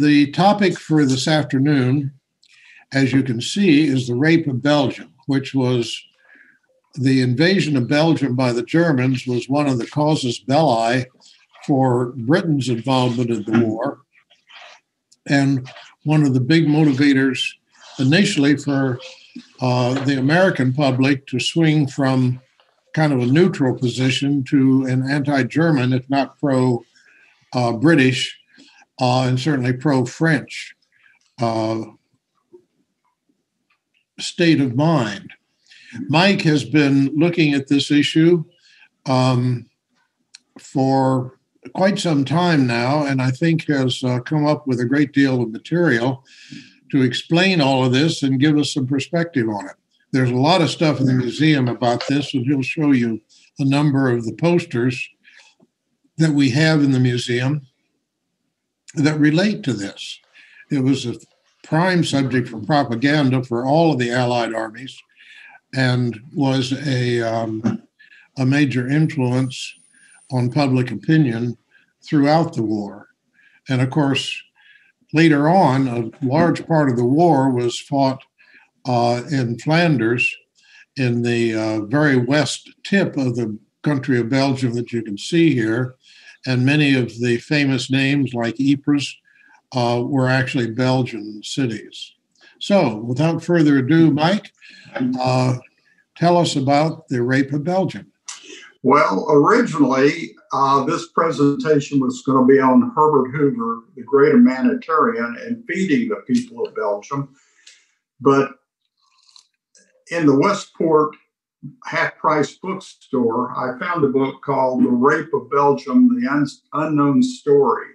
the topic for this afternoon, as you can see, is the rape of Belgium, which was the invasion of Belgium by the Germans was one of the casus belli for Britain's involvement in the war, and one of the big motivators initially for uh, the American public to swing from kind of a neutral position to an anti German, if not pro uh, British, uh, and certainly pro French uh, state of mind. Mike has been looking at this issue um, for quite some time now, and I think has uh, come up with a great deal of material to explain all of this and give us some perspective on it. There's a lot of stuff in the museum about this, and he'll show you a number of the posters that we have in the museum that relate to this. It was a prime subject for propaganda for all of the Allied armies and was a, um, a major influence on public opinion throughout the war. And of course, later on, a large part of the war was fought uh, in Flanders, in the uh, very west tip of the country of Belgium that you can see here. And many of the famous names, like Ypres, uh, were actually Belgian cities. So, without further ado, Mike, uh, tell us about the rape of Belgium. Well, originally, uh, this presentation was going to be on Herbert Hoover, the great humanitarian, and feeding the people of Belgium. But in the Westport half price bookstore, I found a book called The Rape of Belgium The Un- Unknown Story.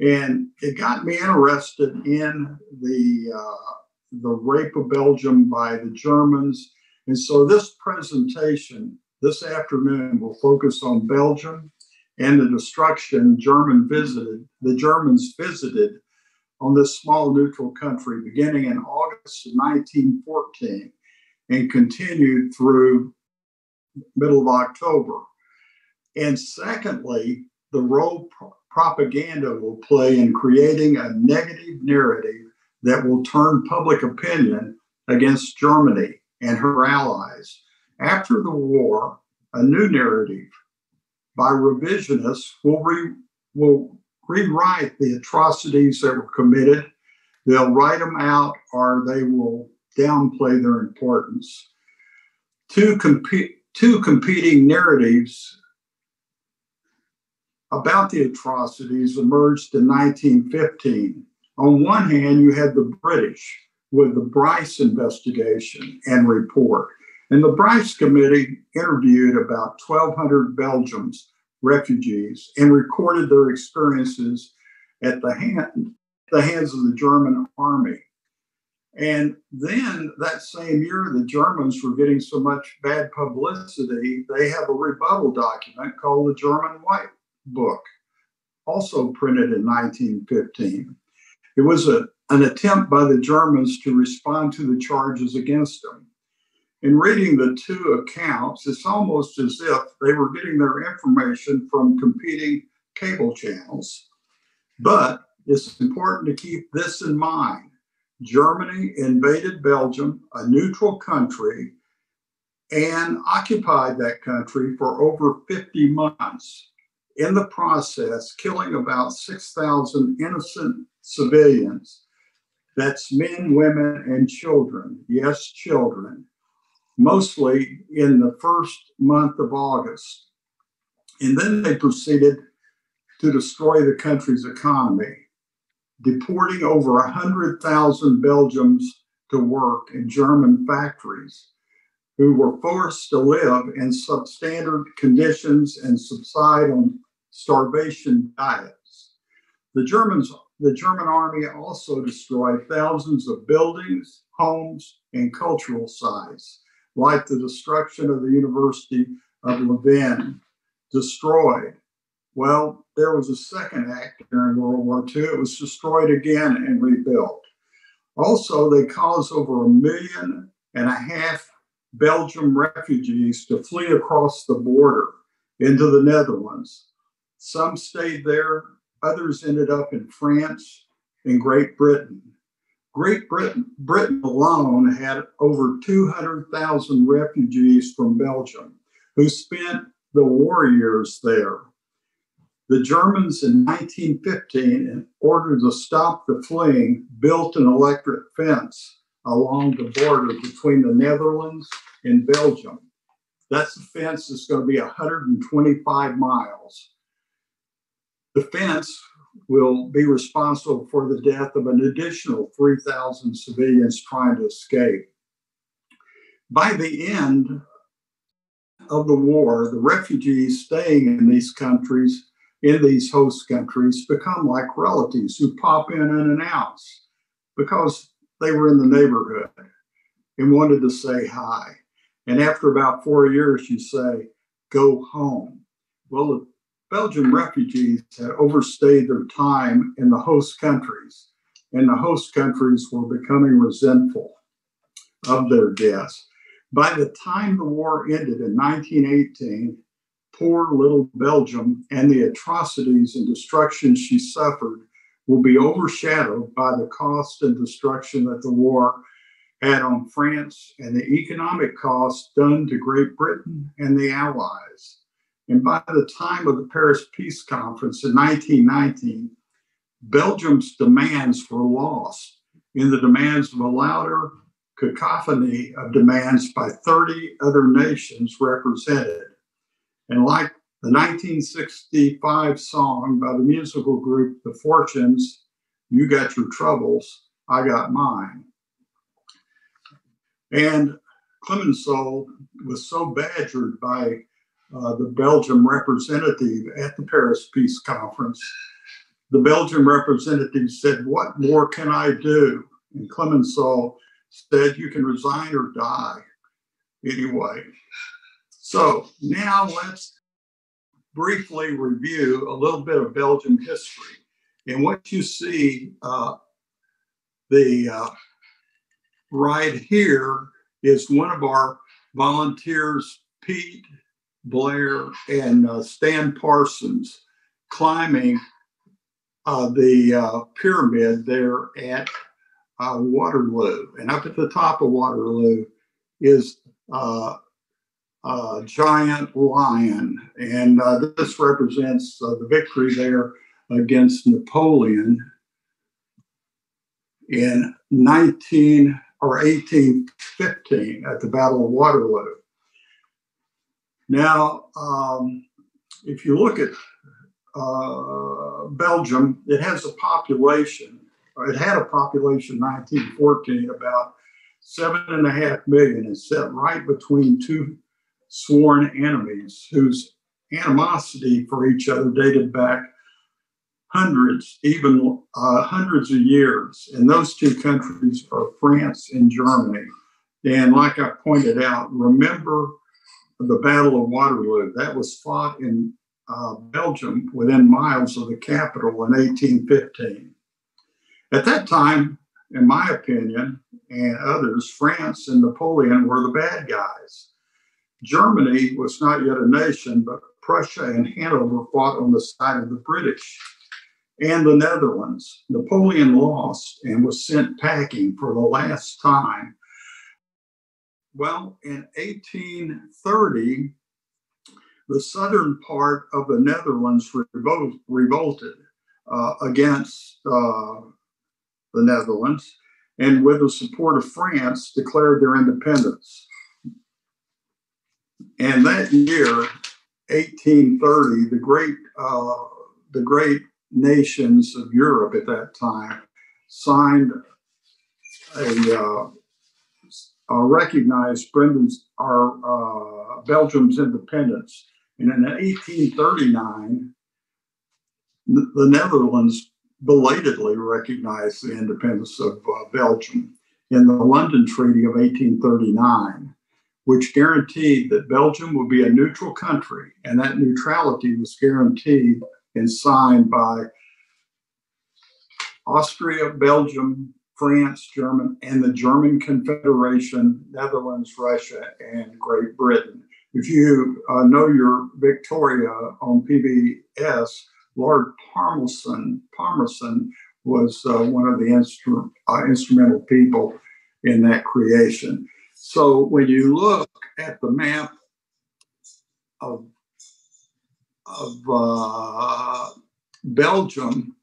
And it got me interested in the, uh, the rape of Belgium by the Germans. And so this presentation this afternoon will focus on Belgium and the destruction German visited, the Germans visited on this small neutral country beginning in August of 1914 and continued through middle of October. And secondly, the role pro- propaganda will play in creating a negative narrative that will turn public opinion against Germany and her allies. After the war, a new narrative by revisionists will, re, will rewrite the atrocities that were committed. They'll write them out or they will downplay their importance. Two, comp- two competing narratives about the atrocities emerged in 1915. On one hand, you had the British with the Bryce investigation and report. And the Bryce Committee interviewed about 1,200 Belgians, refugees, and recorded their experiences at the, hand, the hands of the German army. And then that same year, the Germans were getting so much bad publicity, they have a rebuttal document called the German White Book, also printed in 1915. It was a, an attempt by the Germans to respond to the charges against them. In reading the two accounts, it's almost as if they were getting their information from competing cable channels. But it's important to keep this in mind Germany invaded Belgium, a neutral country, and occupied that country for over 50 months. In the process, killing about 6,000 innocent civilians. That's men, women, and children. Yes, children. Mostly in the first month of August. And then they proceeded to destroy the country's economy deporting over 100,000 Belgians to work in German factories who were forced to live in substandard conditions and subside on starvation diets. The Germans, the German army also destroyed thousands of buildings, homes, and cultural sites, like the destruction of the University of Leuven, destroyed well, there was a second act during World War II. It was destroyed again and rebuilt. Also, they caused over a million and a half Belgian refugees to flee across the border into the Netherlands. Some stayed there, others ended up in France, and Great Britain. Great Britain, Britain alone had over 200,000 refugees from Belgium who spent the war years there. The Germans in 1915, in order to stop the fleeing, built an electric fence along the border between the Netherlands and Belgium. That's a fence that's going to be 125 miles. The fence will be responsible for the death of an additional 3,000 civilians trying to escape. By the end of the war, the refugees staying in these countries, in these host countries, become like relatives who pop in and out because they were in the neighborhood and wanted to say hi. And after about four years, you say, go home. Well, the Belgian refugees had overstayed their time in the host countries, and the host countries were becoming resentful of their guests. By the time the war ended in 1918, poor little Belgium and the atrocities and destruction she suffered will be overshadowed by the cost and destruction that the war had on France and the economic costs done to Great Britain and the Allies. And by the time of the Paris Peace Conference in 1919, Belgium's demands were lost in the demands of a louder cacophony of demands by 30 other nations represented. And like the 1965 song by the musical group The Fortunes, You Got Your Troubles, I Got Mine. And Clemenceau was so badgered by uh, the Belgium representative at the Paris Peace Conference. The Belgian representative said, What more can I do? And Clemenceau said, You can resign or die. Anyway, so now let's briefly review a little bit of Belgian history. And what you see, uh, the uh, right here is one of our volunteers, Pete Blair and uh, Stan Parsons, climbing uh, the uh, pyramid there at uh, Waterloo. And up at the top of Waterloo is uh, giant lion. And uh, this represents the victory there against Napoleon in 19 or 1815 at the Battle of Waterloo. Now, um, if you look at uh, Belgium, it has a population, it had a population in 1914 about seven and a half million. It's set right between two sworn enemies whose animosity for each other dated back hundreds, even uh, hundreds of years. And those two countries are France and Germany. And like I pointed out, remember the Battle of Waterloo. That was fought in uh, Belgium within miles of the capital in 1815. At that time, in my opinion, and others, France and Napoleon were the bad guys. Germany was not yet a nation, but Prussia and Hanover fought on the side of the British and the Netherlands. Napoleon lost and was sent packing for the last time well, in 1830, the southern part of the Netherlands revol- revolted uh, against uh, the Netherlands and, with the support of France, declared their independence. And that year, 1830, the great, uh, the great nations of Europe at that time signed a uh, recognized Britain's our uh, Belgium's independence. And in 1839, the Netherlands belatedly recognized the independence of uh, Belgium in the London Treaty of 1839, which guaranteed that Belgium would be a neutral country, and that neutrality was guaranteed and signed by Austria, Belgium, France, German, and the German Confederation, Netherlands, Russia, and Great Britain. If you uh, know your Victoria on PBS, Lord Palmerston, Palmerston was uh, one of the instru- uh, instrumental people in that creation. So when you look at the map of of uh, Belgium,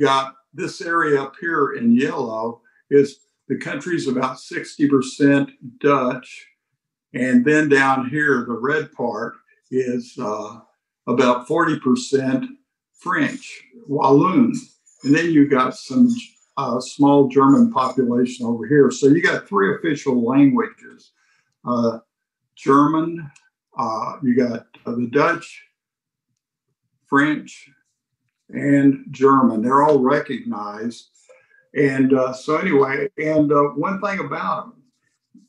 got this area up here in yellow is the country's about 60% Dutch. And then down here, the red part is uh, about 40% French, Walloon. And then you got some uh, small German population over here. So you got three official languages uh, German, uh, you got the Dutch, French, and German. They're all recognized. And uh, so, anyway, and uh, one thing about them,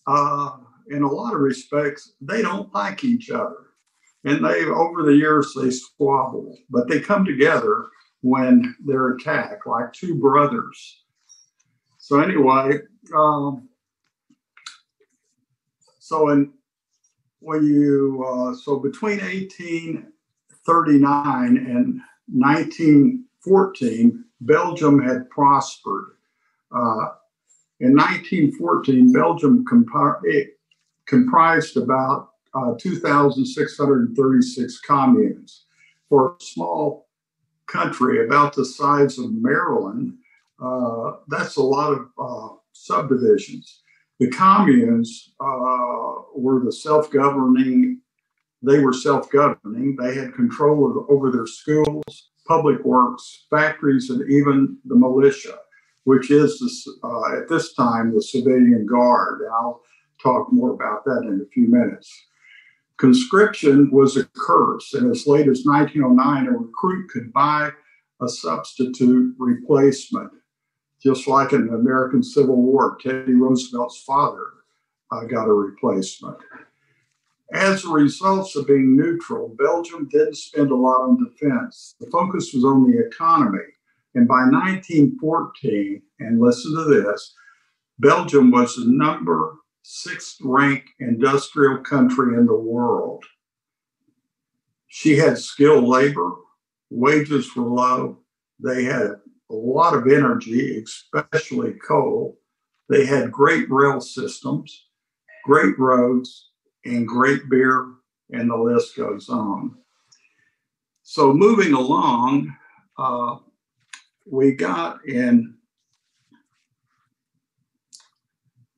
uh, in a lot of respects, they don't like each other. And they, over the years, they squabble, but they come together when they're attacked, like two brothers. So, anyway, um, so in when you, uh, so between 1839 and 1914, Belgium had prospered. Uh, in 1914, Belgium comprised about uh, 2,636 communes. For a small country about the size of Maryland, uh, that's a lot of uh, subdivisions. The communes uh, were the self governing they were self governing. They had control of, over their schools, public works, factories, and even the militia, which is uh, at this time the civilian guard. I'll talk more about that in a few minutes. Conscription was a curse, and as late as 1909, a recruit could buy a substitute replacement, just like in the American Civil War. Teddy Roosevelt's father uh, got a replacement. As a result of being neutral, Belgium didn't spend a lot on defense. The focus was on the economy. And by 1914, and listen to this, Belgium was the number sixth ranked industrial country in the world. She had skilled labor, wages were low, they had a lot of energy, especially coal. They had great rail systems, great roads, and great beer, and the list goes on. So moving along, uh, we got in.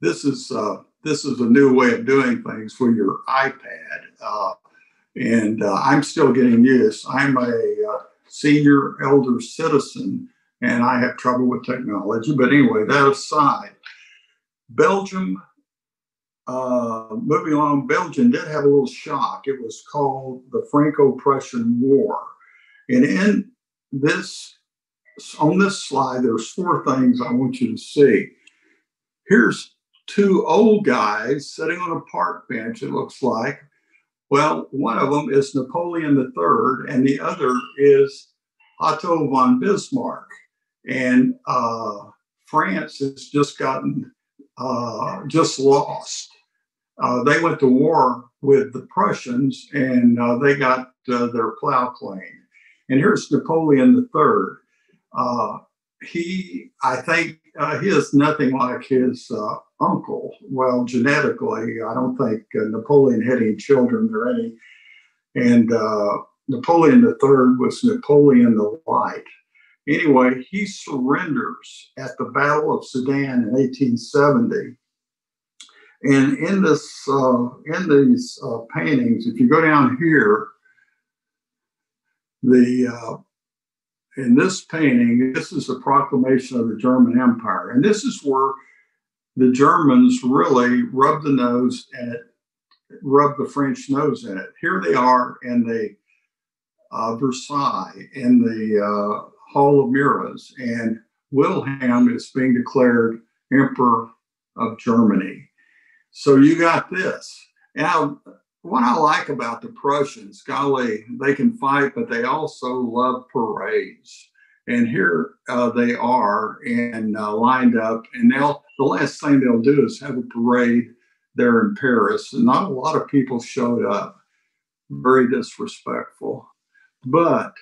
This is uh, this is a new way of doing things for your iPad, uh, and uh, I'm still getting used. I'm a uh, senior elder citizen, and I have trouble with technology. But anyway, that aside, Belgium uh, moving along, Belgium did have a little shock. It was called the Franco-Prussian War, and in this, on this slide, there's four things I want you to see. Here's two old guys sitting on a park bench. It looks like. Well, one of them is Napoleon III, and the other is Otto von Bismarck. And uh, France has just gotten uh, just lost uh, they went to war with the Prussians and uh, they got uh, their plow claim. And here's Napoleon III. Uh, he, I think, he is nothing like his uncle. Well, genetically, I don't think Napoleon had any children or any. And Napoleon III was Napoleon the Light. Anyway, he surrenders at the Battle of Sedan in 1870 and in this, uh, in these uh, paintings, if you go down here, the uh, in this painting, this is the proclamation of the German Empire, and this is where the Germans really rub the nose and it rub the French nose in it. Here they are in the uh, Versailles in the uh, Hall of Mirrors, and Wilhelm is being declared Emperor of Germany. So you got this. Now, what I like about the Prussians, golly, they can fight, but they also love parades. And here uh, they are and uh, lined up. And they'll the last thing they'll do is have a parade there in Paris. And not a lot of people showed up. Very disrespectful. But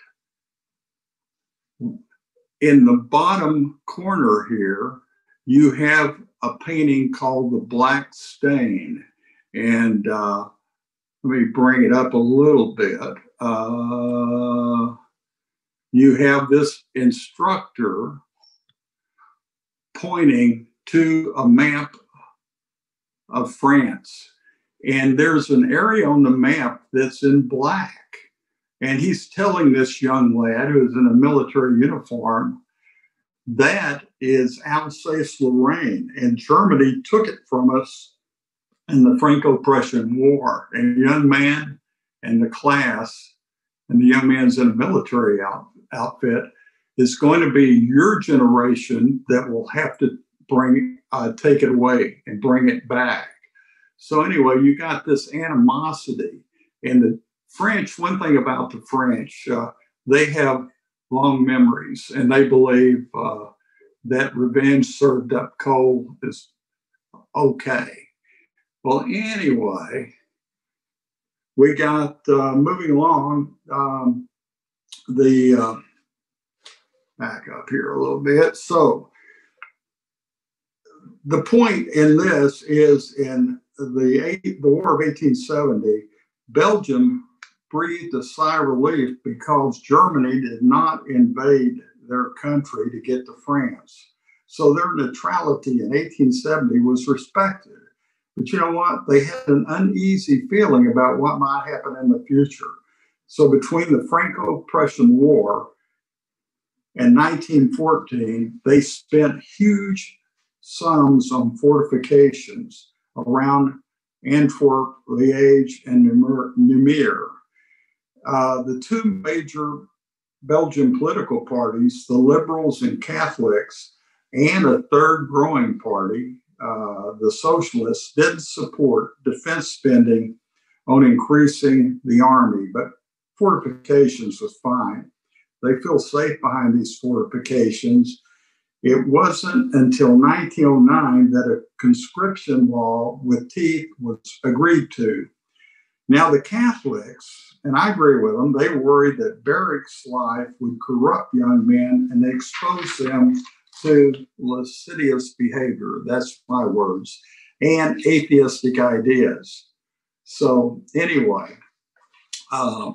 in the bottom corner here, you have a painting called The Black Stain. And uh, let me bring it up a little bit. Uh, you have this instructor pointing to a map of France. And there's an area on the map that's in black. And he's telling this young lad who's in a military uniform that is Alsace Lorraine. And Germany took it from us in the Franco Prussian War. And the young man and the class, and the young man's in a military out, outfit, is going to be your generation that will have to bring uh, take it away and bring it back. So anyway, you got this animosity, and the French. One thing about the French, uh, they have long memories, and they believe uh, that revenge served up cold is okay. Well, anyway, we got uh, moving along. Um, the uh, back up here a little bit. So the point in this is in the eight, the War of 1870, Belgium breathed a sigh of relief because Germany did not invade their country to get to France. So their neutrality in 1870 was respected. But you know what? They had an uneasy feeling about what might happen in the future. So between the Franco Prussian War and 1914, they spent huge sums on fortifications around Antwerp, Liège, and Namur. Uh, the two major Belgian political parties, the Liberals and Catholics, and a third growing party, uh, the Socialists, did support defense spending on increasing the army, but fortifications was fine. They feel safe behind these fortifications. It wasn't until 1909 that a conscription law with teeth was agreed to. Now, the Catholics, and I agree with them, they worried that barracks life would corrupt young men and expose them to lascivious behavior. That's my words, and atheistic ideas. So, anyway, uh,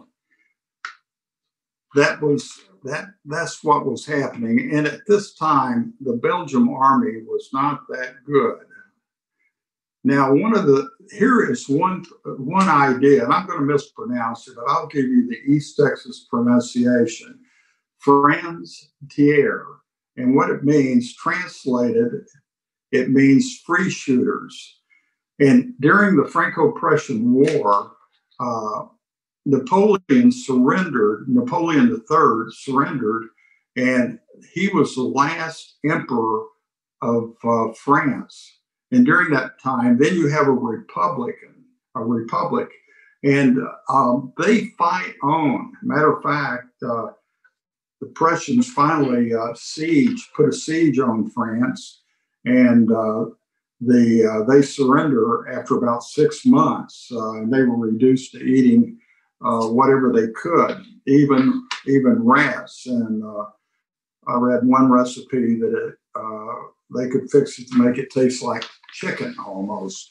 that was that that's what was happening. And at this time the belgium army was not that good. Now one of the here is one one idea and i'm going to mispronounce it but i'll give you the east texas pronunciation. Franz tier and what it means translated it means free shooters. And during the franco-prussian war uh, Napoleon surrendered, Napoleon III surrendered, and he was the last emperor of uh, France. And during that time, then you have a republican, a republic, and um, they fight on. Matter of fact, uh, the Prussians finally uh, siege, put a siege on France, and uh, the uh, they surrender after about six months, uh, and they were reduced to eating uh, whatever they could, even even rats. And uh, I read one recipe that it, uh, they could fix it to make it taste like chicken almost.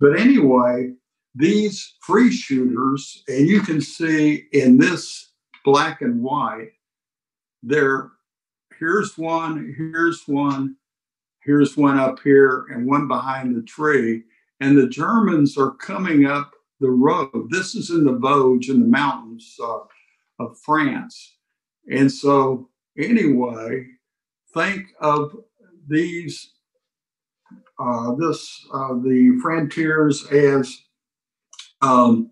But anyway, these free shooters, and you can see in this black and white, there, here's one, here's one, here's one up here, and one behind the tree. And the Germans are coming up the road. This is in the Vosges in the mountains uh, of France. And so, anyway, think of these, uh, this, uh, the frontiers as um,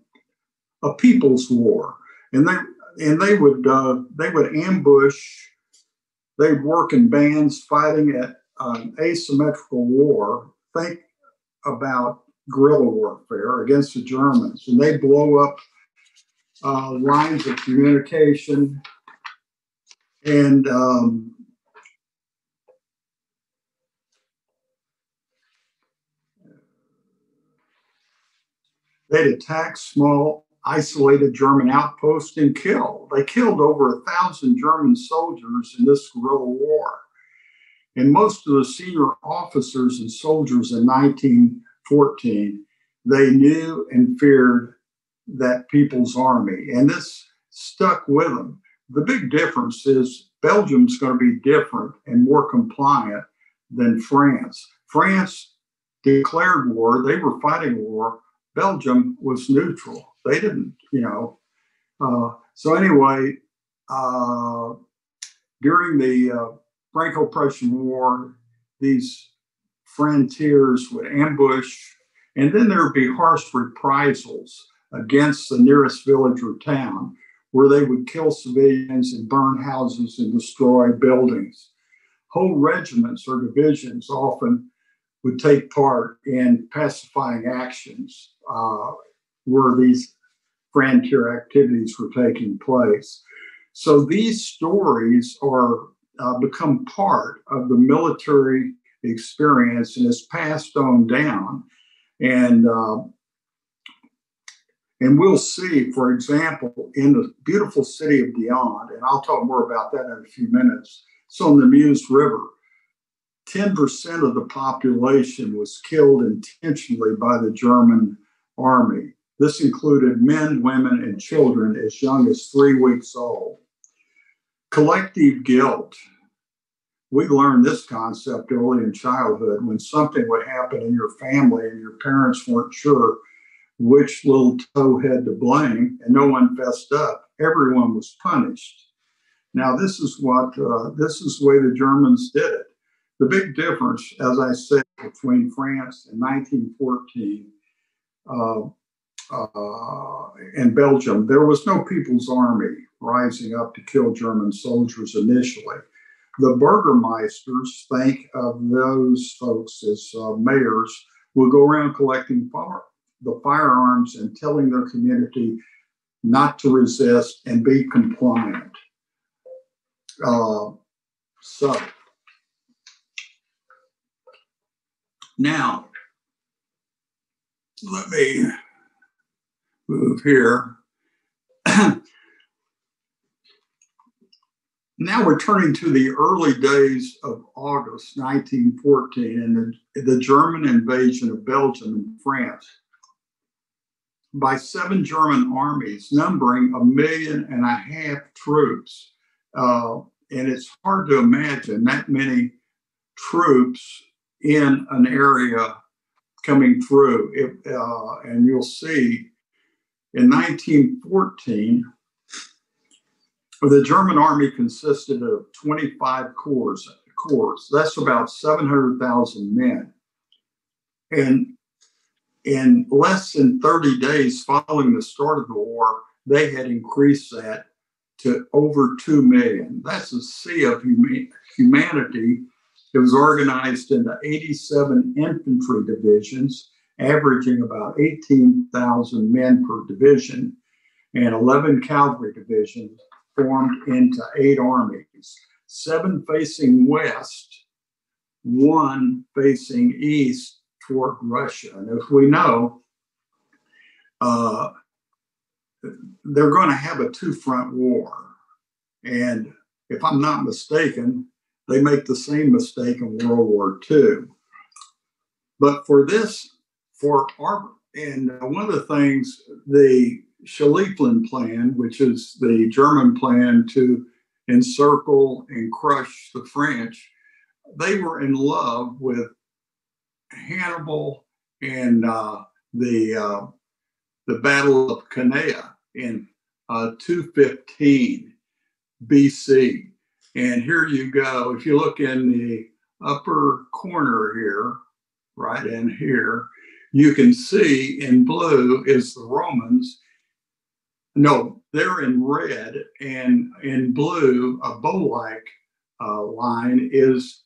a people's war, and they and they would uh, they would ambush. They'd work in bands fighting at an asymmetrical war. Think about guerrilla warfare against the Germans, and they blow up uh, lines of communication and um, they'd attack small isolated German outposts and killed. They killed over a thousand German soldiers in this guerrilla war. And most of the senior officers and soldiers in 1914, they knew and feared that People's Army. And this stuck with them. The big difference is Belgium's going to be different and more compliant than France. France declared war, they were fighting war. Belgium was neutral. They didn't, you know. Uh, so, anyway, uh, during the uh, Franco Prussian War, these frontiers would ambush, and then there would be harsh reprisals against the nearest village or town where they would kill civilians and burn houses and destroy buildings. Whole regiments or divisions often would take part in pacifying actions uh, where these frontier activities were taking place. So these stories are uh, become part of the military experience and is passed on down. And uh, and we'll see, for example, in the beautiful city of Dinant, and I'll talk more about that in a few minutes. It's on the Meuse River, 10% of the population was killed intentionally by the German army. This included men, women, and children as young as three weeks old. Collective guilt. We learned this concept early in childhood when something would happen in your family and your parents weren't sure which little toe had to blame, and no one fessed up. Everyone was punished. Now, this is what uh, this is the way the Germans did it. The big difference, as I said, between France in 1914 uh, uh, and Belgium, there was no People's Army rising up to kill German soldiers initially. The Burgermeisters, think of those folks as uh, mayors, will go around collecting the firearms and telling their community not to resist and be compliant. Uh, so, now, let me move here. now we're turning to the early days of August 1914 and the, the German invasion of Belgium and France by seven German armies, numbering a million and a half troops. Uh, and it's hard to imagine that many troops in an area coming through. It, uh, and you'll see in 1914, the German army consisted of 25 corps. corps. That's about 700,000 men. And in less than 30 days following the start of the war, they had increased that to over 2 million. That's a sea of hum- humanity. It was organized into 87 infantry divisions, averaging about 18,000 men per division, and 11 cavalry divisions formed into eight armies, seven facing west, one facing east, toward Russia. And as we know, uh, they're going to have a two front war. And if I'm not mistaken, they make the same mistake in World War II. But for this, for our, and one of the things, the Schlieffen plan, which is the German plan to encircle and crush the French, they were in love with Hannibal and uh, the uh, the Battle of Cannae in uh, 215 BC. And here you go. If you look in the upper corner here, right in here, you can see in blue is the Romans. No, they're in red, and in blue, a bow-like uh, line is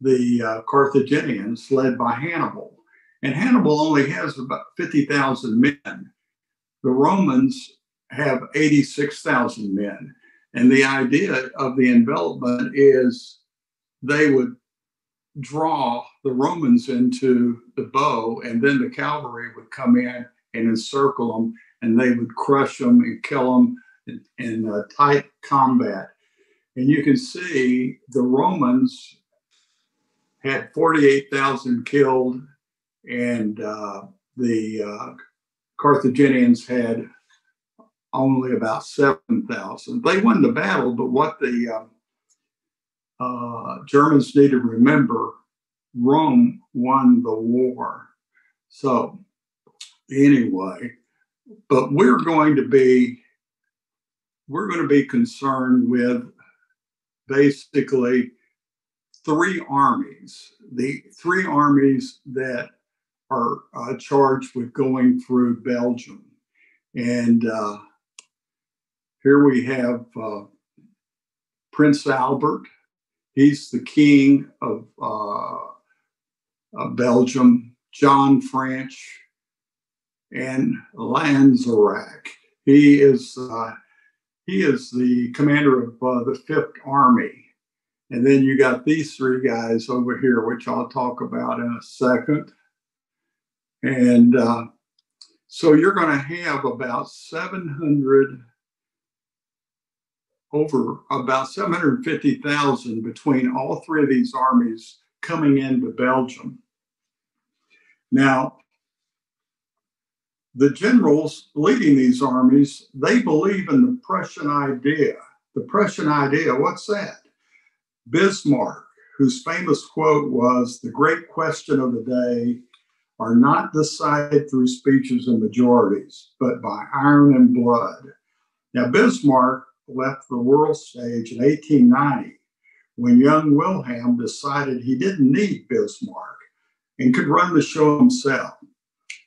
the uh, Carthaginians led by Hannibal. And Hannibal only has about 50,000 men. The Romans have 86,000 men. And the idea of the envelopment is they would draw the Romans into the bow, and then the cavalry would come in and encircle them, and they would crush them and kill them in, in uh, tight combat. And you can see the Romans had 48,000 killed, and uh, the uh, Carthaginians had only about 7,000. They won the battle, but what the uh, uh, Germans need to remember Rome won the war. So, anyway, but we're going to be we're going to be concerned with basically three armies the three armies that are uh, charged with going through belgium. And uh, here we have uh, prince albert. He's the king of, uh, of belgium. John french and Lanrezac he is uh, he is the commander of uh, the Fifth Army. And then you got these three guys over here, which I'll talk about in a second. And uh, so you're going to have about 700, over about 750,000 between all three of these armies coming into Belgium. Now, the generals leading these armies, they believe in the Prussian idea. The Prussian idea, what's that? Bismarck, whose famous quote was, The great question of the day are not decided through speeches and majorities, but by iron and blood. Now, Bismarck left the world stage in 1890 when young Wilhelm decided he didn't need Bismarck and could run the show himself.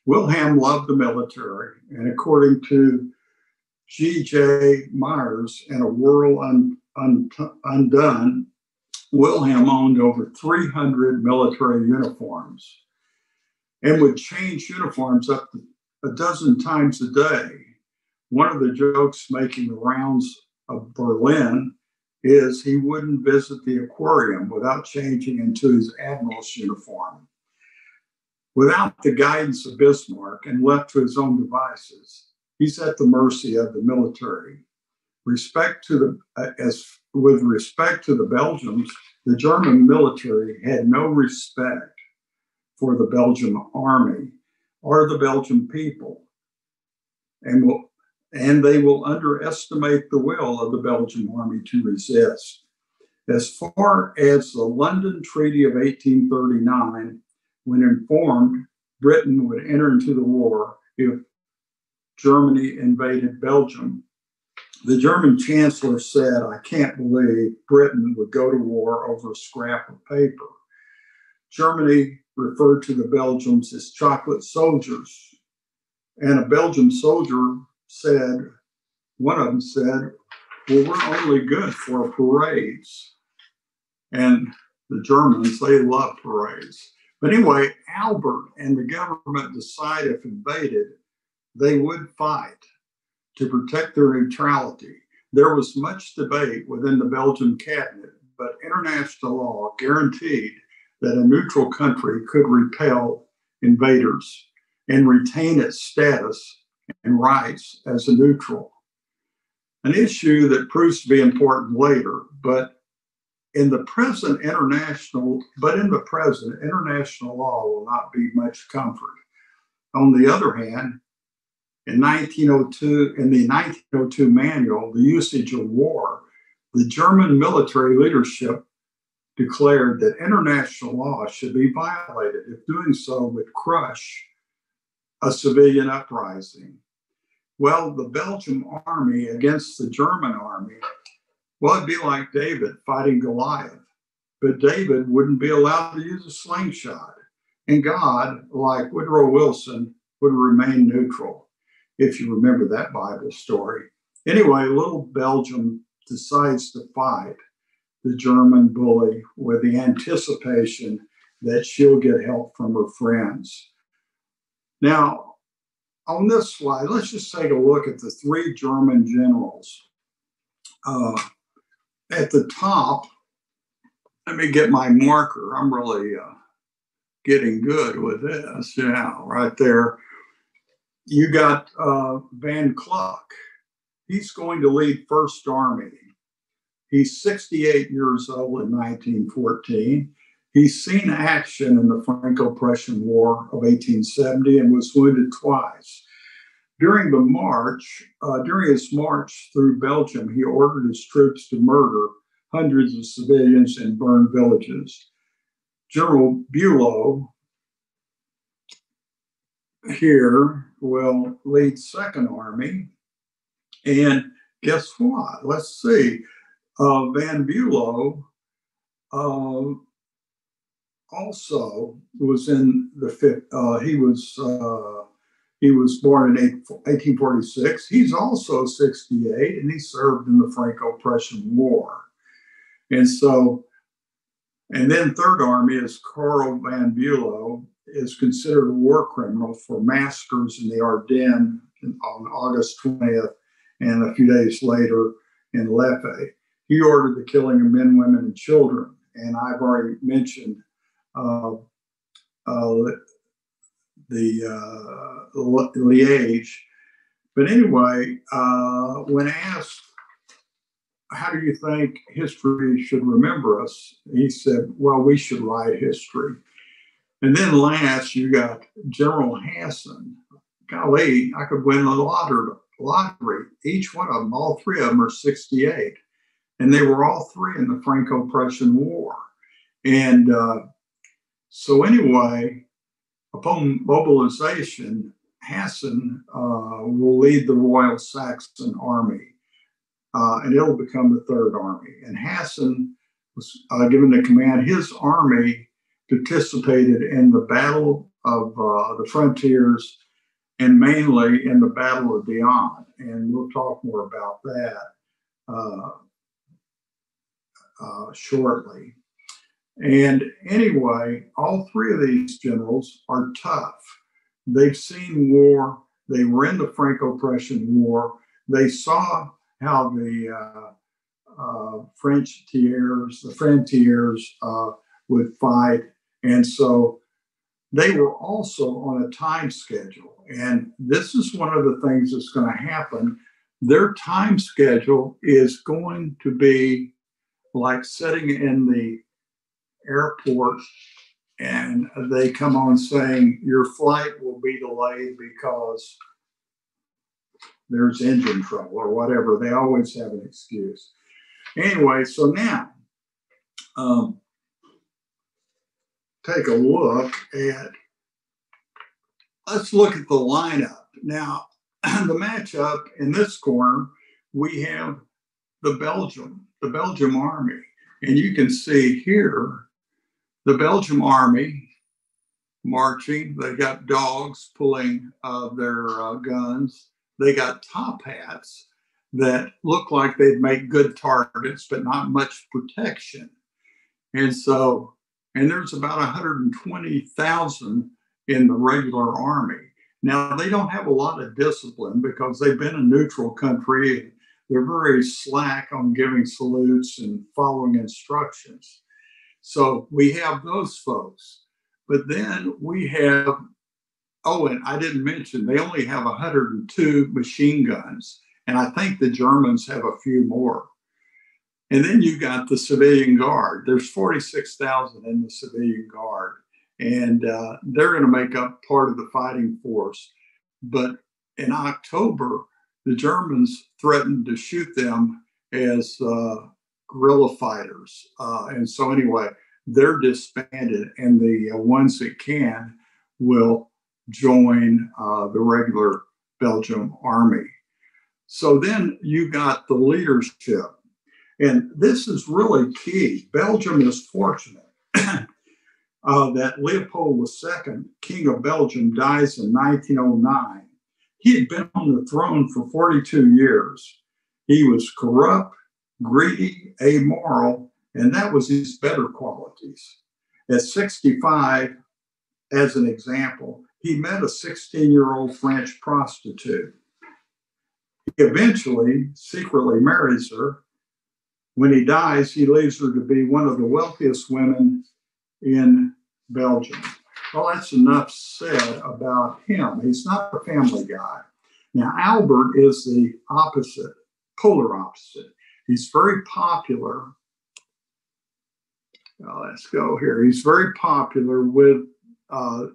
Wilhelm loved the military, and according to G.J. Myers in A World Un- Un- Undone, Wilhelm owned over 300 military uniforms and would change uniforms up to a dozen times a day. One of the jokes making the rounds of Berlin is he wouldn't visit the aquarium without changing into his admiral's uniform. Without the guidance of Bismarck and left to his own devices, he's at the mercy of the military. Respect to the uh, as with respect to the Belgians, the German military had no respect for the Belgian army or the Belgian people, and will and they will underestimate the will of the Belgian army to resist. As far as the London Treaty of 1839 when informed Britain would enter into the war if Germany invaded Belgium. The German chancellor said, I can't believe Britain would go to war over a scrap of paper. Germany referred to the Belgians as chocolate soldiers. And a Belgian soldier said, one of them said, Well, we're only good for parades. And the Germans, they love parades. But anyway, Albert and the government decided if invaded, they would fight to protect their neutrality. There was much debate within the Belgian cabinet, but international law guaranteed that a neutral country could repel invaders and retain its status and rights as a neutral. An issue that proves to be important later, but in the present international, but in the present, international law will not be much comfort. On the other hand, in 1902, in the 1902 manual, The Usage of War, the German military leadership declared that international law should be violated if doing so would crush a civilian uprising. Well, the Belgian army against the German army well, it'd be like David fighting Goliath, but David wouldn't be allowed to use a slingshot. And God, like Woodrow Wilson, would remain neutral, if you remember that Bible story. Anyway, little Belgium decides to fight the German bully with the anticipation that she'll get help from her friends. Now, on this slide, let's just take a look at the three German generals. Uh, at the top, let me get my marker. I'm really uh, getting good with this. Yeah, right there. you got uh, Van Kluck. He's going to lead First Army. He's 68 years old in 1914. He's seen action in the Franco Prussian War of 1870 and was wounded twice. During the march, uh, during his march through Belgium, he ordered his troops to murder hundreds of civilians and burn villages. General Bulow here will lead Second Army. And guess what? Let's see. Uh, Van Bulow uh, also was in the fifth. Uh, he was uh, he was born in 1846. He's also 68, and he served in the Franco-Prussian War. And so, and then Third Army is Carl Van Bulow is considered a war criminal for massacres in the Ardennes on August 20th, and a few days later in Leffe. He ordered the killing of men, women, and children. And I've already mentioned uh, uh, the uh, Liège. But anyway, uh, when asked, how do you think history should remember us? He said, well, we should write history. And then last, you got General Hausen. Golly, I could win the lottery. Each one of them, all three of them are 68. And they were all three in the Franco Prussian War. And uh, so, anyway, upon mobilization, Hausen uh, will lead the Royal Saxon Army, uh, and it'll become the Third Army. And Hausen was uh, given the command. His army participated in the Battle of uh, the Frontiers and mainly in the Battle of Dinant. And we'll talk more about that uh, uh, shortly. And anyway, all three of these generals are tough. They've seen war, they were in the Franco Prussian War, they saw how the uh, uh, French tiers, the frontiers uh, would fight. And so they were also on a time schedule. And this is one of the things that's going to happen. Their time schedule is going to be like sitting in the airport and they come on saying your flight will be delayed because there's engine trouble or whatever. They always have an excuse. Anyway, so now um, take a look at, let's look at the lineup. Now, the matchup in this corner, we have the Belgium, the Belgium Army. And you can see here the Belgium army marching. They got dogs pulling uh, their uh, guns. They got top hats that look like they'd make good targets, but not much protection. And so, and there's about 120,000 in the regular army. Now, they don't have a lot of discipline because they've been a neutral country they're very slack on giving salutes and following instructions. So we have those folks. But then we have, oh, and I didn't mention, they only have 102 machine guns. And I think the Germans have a few more. And then you got the civilian guard. There's 46,000 in the civilian guard. And uh, they're going to make up part of the fighting force. But in October, the Germans threatened to shoot them as uh, guerrilla fighters. Uh, and so, anyway, they're disbanded, and the uh, ones that can will join uh, the regular Belgium army. So then you got the leadership. And this is really key. Belgium is fortunate uh, that Leopold II, King of Belgium, dies in 1909. He had been on the throne for 42 years. He was corrupt, greedy, amoral, and that was his better qualities. At 65, as an example, he met a 16 year old French prostitute. He eventually secretly marries her. When he dies, he leaves her to be one of the wealthiest women in Belgium. well, that's enough said about him. He's not a family guy. Now, Albert is the opposite, polar opposite. He's very popular. Now, let's go here. He's very popular with uh,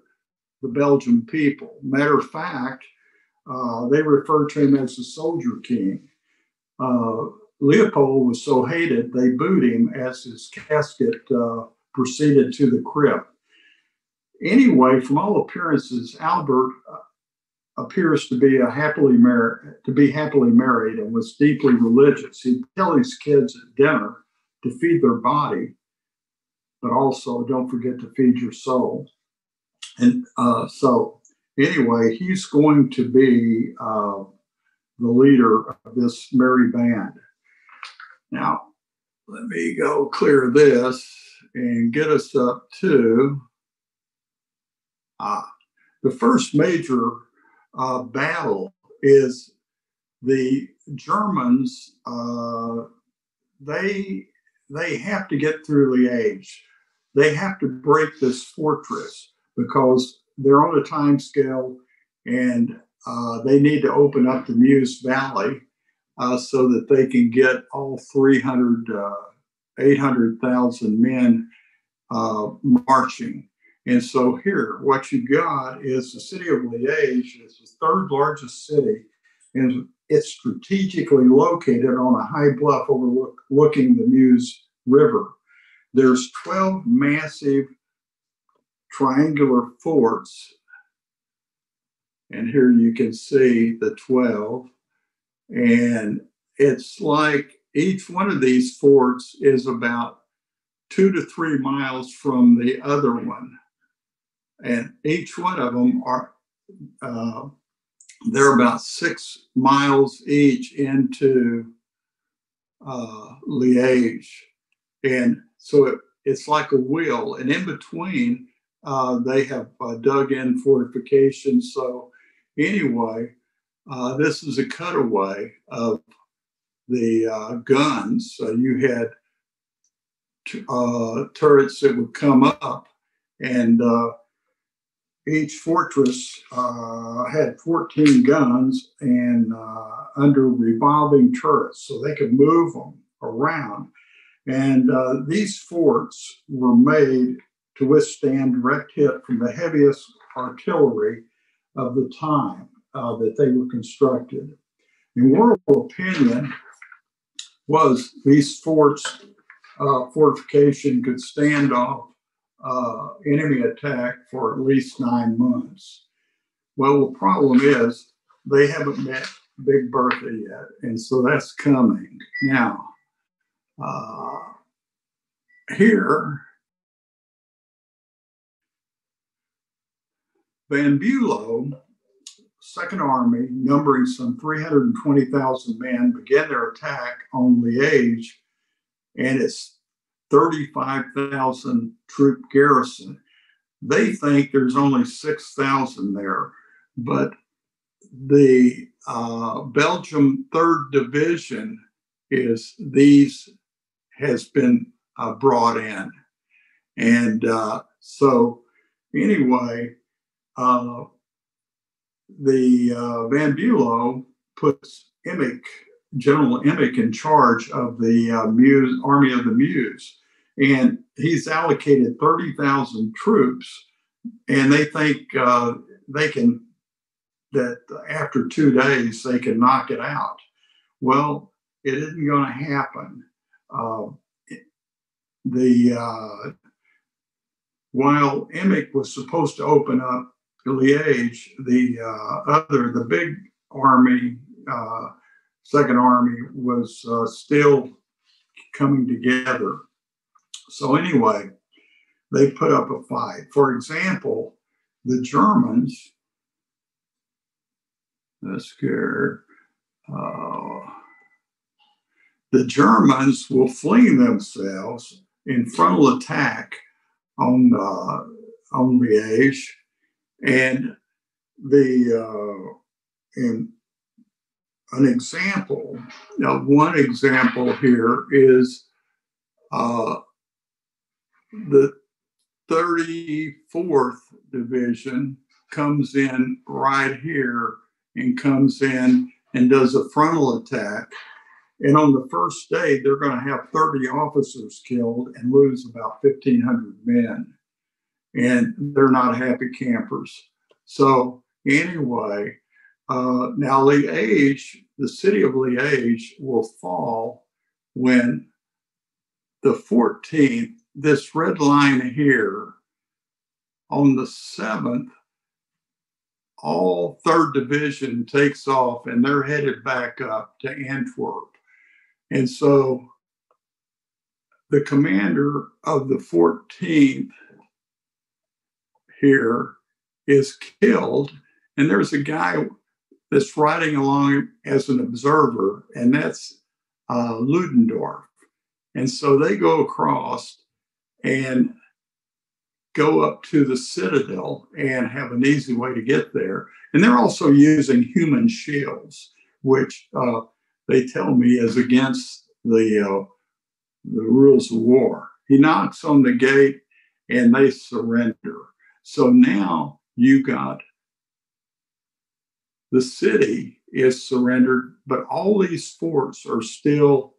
the Belgian people. Matter of fact, uh, they refer to him as the Soldier King. Uh, Leopold was so hated, they booed him as his casket uh, proceeded to the crypt. Anyway, from all appearances, Albert uh, appears to be a happily married to be happily married and was deeply religious. He'd tell his kids at dinner to feed their body, but also don't forget to feed your soul. And uh, so, anyway, he's going to be uh, the leader of this merry band. Now, let me go clear this and get us up to uh, the first major uh, battle is the Germans. Uh, they they have to get through Liège. They have to break this fortress because they're on a time scale and uh, they need to open up the Meuse Valley uh, so that they can get all 300, uh, 800,000 men uh, marching. And so here, what you got is the city of Liège is the third largest city, and it's strategically located on a high bluff overlooking the Meuse River. There's 12 massive triangular forts, and here you can see the 12. And it's like each one of these forts is about two to three miles from the other one. And each one of them are, uh, they're about six miles each into uh, Liège. And so it, it's like a wheel. And in between, uh, they have uh, dug in fortifications. So, anyway, uh, this is a cutaway of the uh, guns. So you had t- uh, turrets that would come up, and uh, each fortress uh, had 14 guns and uh, under revolving turrets, so they could move them around. And these forts were made to withstand direct hit from the heaviest artillery of the time uh, that they were constructed. And world opinion was these forts, uh, fortification could stand off uh, enemy attack for at least nine months. Well, the problem is they haven't met Big Bertha yet, and so that's coming. Now, uh, here, Van Bulow Second Army, numbering some 320,000 men, began their attack on Liège and its 35,000 troop garrison. They think there's only 6,000 there, but the uh, Belgium Third Division is these has been uh, brought in, and uh, so anyway, uh, the uh, Van Bulow puts Emich, General Emich, in charge of the uh, Meuse, Army of the Meuse. And he's allocated 30,000 troops. And they think uh, they can, that after two days, they can knock it out. Well, it isn't going to happen. Uh, the uh, while Emich was supposed to open up Liège, the uh, other, the big army, uh, Second Army, was uh, still coming together. So, anyway, they put up a fight. For example, the Germans, let's here, uh, the Germans will fling themselves in frontal attack on uh, on Liège and the uh, and an example, now one example here is uh, the 34th Division comes in right here and comes in and does a frontal attack. And on the first day, they're going to have 30 officers killed and lose about 1,500 men. And they're not happy campers. So, anyway, uh, now Liège, the city of Liège, will fall when the 14th, this red line here, on the 7th, all third division takes off and they're headed back up to Antwerp. And so the commander of the 14th here is killed. And there's a guy that's riding along as an observer, and that's uh, Ludendorff. And so they go across and go up to the citadel and have an easy way to get there. And they're also using human shields, which uh, they tell me is against the uh, the rules of war. He knocks on the gate and they surrender. So now you got the city is surrendered, but all these forts are still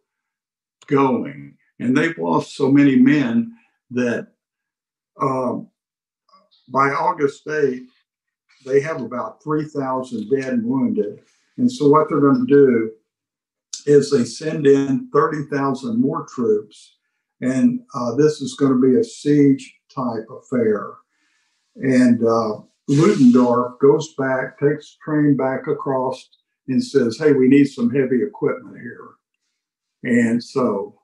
going. And they've lost so many men that um, by August 8th, they have about 3,000 dead and wounded. And so what they're going to do is they send in 30,000 more troops. And uh, this is going to be a siege type affair. And uh, Ludendorff goes back, takes train back across, and says, Hey, we need some heavy equipment here. And so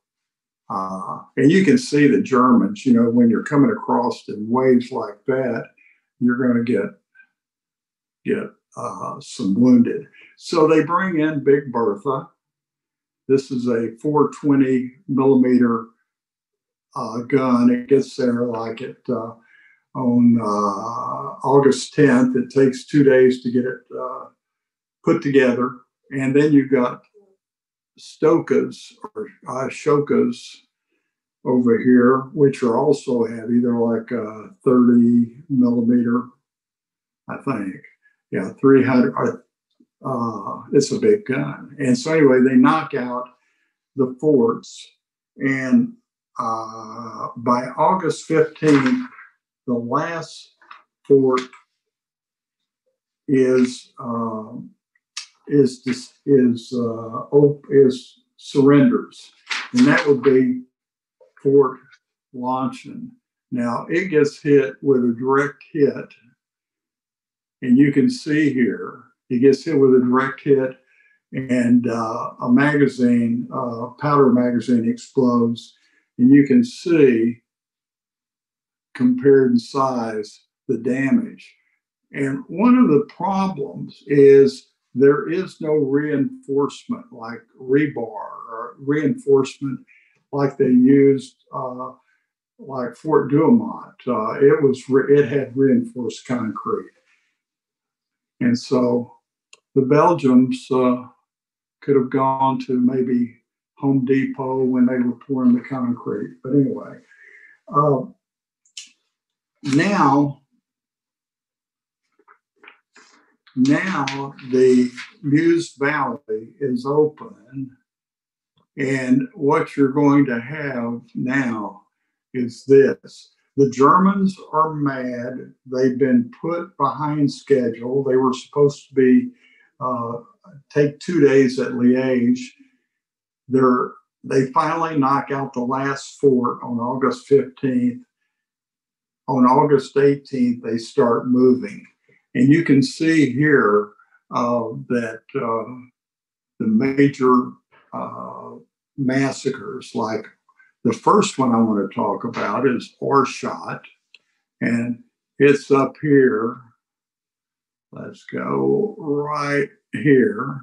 uh, and you can see the Germans, you know, when you're coming across in waves like that, you're going to get get uh, some wounded. So they bring in Big Bertha. This is a 420 millimeter uh, gun. It gets there like it uh, on uh, August 10th. It takes two days to get it uh, put together, and then you've got Skodas or ashokas over here, which are also heavy. They're like a 30 millimeter, I think. Yeah, 300. Uh, it's a big gun. And so, anyway, they knock out the forts. And uh, by August 15th, the last fort is um, is is uh, is surrenders, and that would be Fort Loncin. Now it gets hit with a direct hit, and you can see here it gets hit with a direct hit, and uh, a magazine, uh, powder magazine, explodes, and you can see compared in size the damage. And one of the problems is there is no reinforcement like rebar or reinforcement like they used uh, like Fort Douaumont. Uh, it was re- it had reinforced concrete, and so the Belgians uh, could have gone to maybe Home Depot when they were pouring the concrete. But anyway, uh, now now the Meuse Valley is open. And what you're going to have now is this the Germans are mad. They've been put behind schedule. They were supposed to be uh, take two days at Liège. They're they finally knock out the last fort on August 15th. On August 18th, they start moving. And you can see here uh, that uh, the major uh, massacres, like the first one I want to talk about is Aarschot, and it's up here. Let's go right here.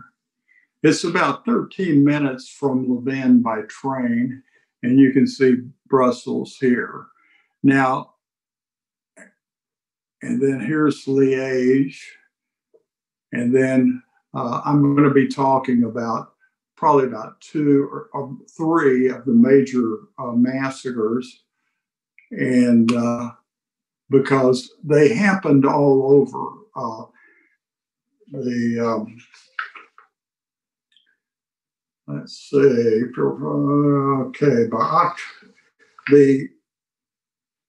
It's about 13 minutes from Louvain by train, and you can see Brussels here. Now, and then here's Liège. And then uh, I'm going to be talking about probably about two or, three of the major uh, massacres. And uh, because they happened all over. Uh, the um, let's see, okay, by the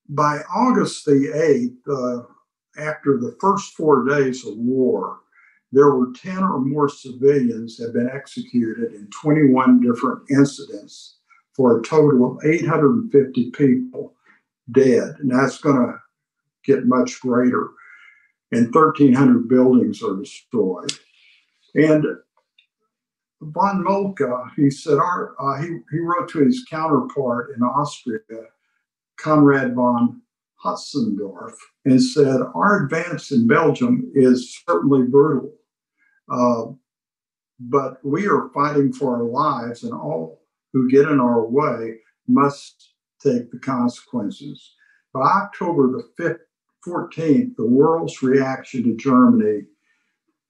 by August the eighth, uh, after the first four days of war, there were 10 or more civilians had been executed in 21 different incidents for a total of 850 people dead. And that's going to get much greater. And 1,300 buildings are destroyed. And von Moltke, he said, our, uh, he, he wrote to his counterpart in Austria, Conrad von Hötzendorf, and said, Our advance in Belgium is certainly brutal, uh, but we are fighting for our lives, and all who get in our way must take the consequences. By October the 5th, 14th, the world's reaction to Germany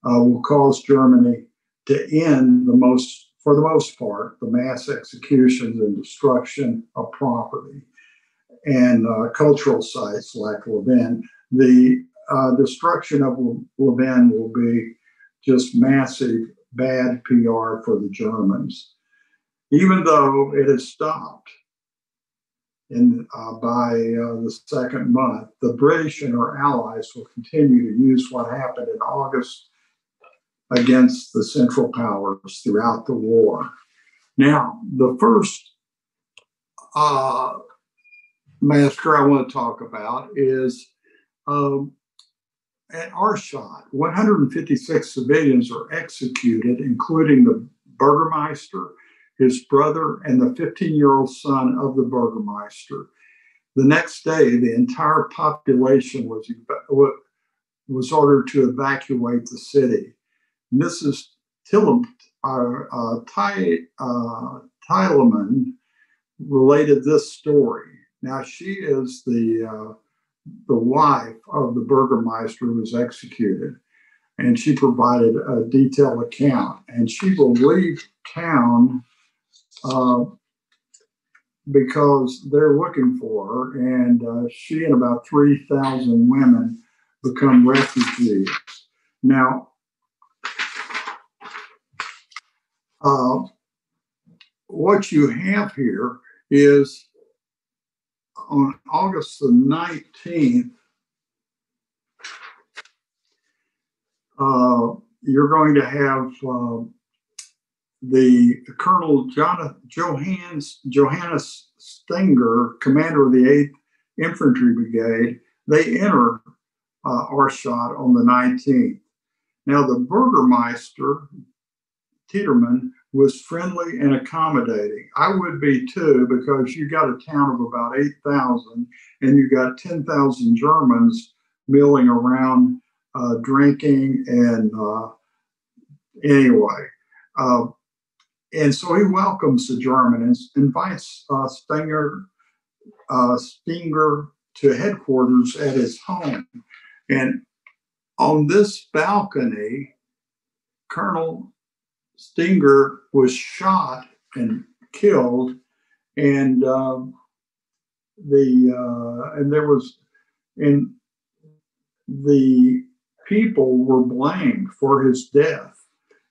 uh, will cause Germany to end the most, for the most part, the mass executions and destruction of property and uh, cultural sites like Levin. The uh, destruction of Levin will be just massive bad PR for the Germans, even though it has stopped. In, uh, by uh, the second month, the British and our allies will continue to use what happened in August against the Central Powers throughout the war. Now, the first uh, massacre I want to talk about is um, at Aarschot. 156 civilians are executed, including the Burgermeister, his brother, and the 15 year old son of the Burgermeister. The next day, the entire population was, was ordered to evacuate the city. Mrs. Tillem, uh, uh, uh, related this story. Now she is the uh, the wife of the Burgermeister who was executed, and she provided a detailed account. And she will leave town uh, because they're looking for her, and uh, she and about three thousand women become refugees. Now. Uh, what you have here is on August the 19th, uh, you're going to have uh, the Colonel John, Johannes, Johannes Stenger, commander of the 8th Infantry Brigade. They enter uh, Aarschot on the 19th. Now, the Burgermeister, Tiedemann, was friendly and accommodating. I would be too, because you got a town of about 8,000 and you got 10,000 Germans milling around uh, drinking. And uh, anyway, uh, and so he welcomes the German and invites uh, Stenger, uh, Stinger to headquarters at his home. And on this balcony, Colonel Stinger was shot and killed, and um, the uh, and there was and the people were blamed for his death,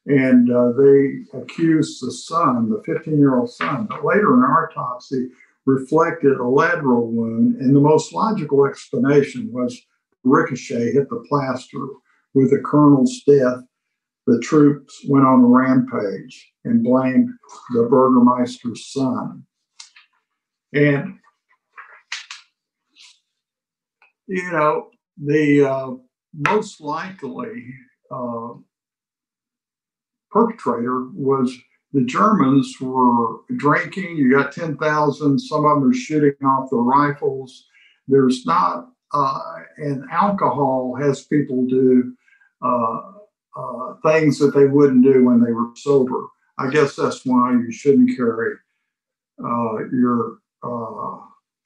and uh, they accused the son, the 15 year old son. But later, an autopsy reflected a lateral wound, and the most logical explanation was ricochet hit the plaster with the colonel's death the troops went on a rampage and blamed the Burgermeister's son. And, you know, the uh, most likely uh, perpetrator was the Germans were drinking. You got 10,000, some of them are shooting off the rifles. There's not, uh, and alcohol has people do. Uh, uh, things that they wouldn't do when they were sober. I guess that's why you shouldn't carry uh, your uh,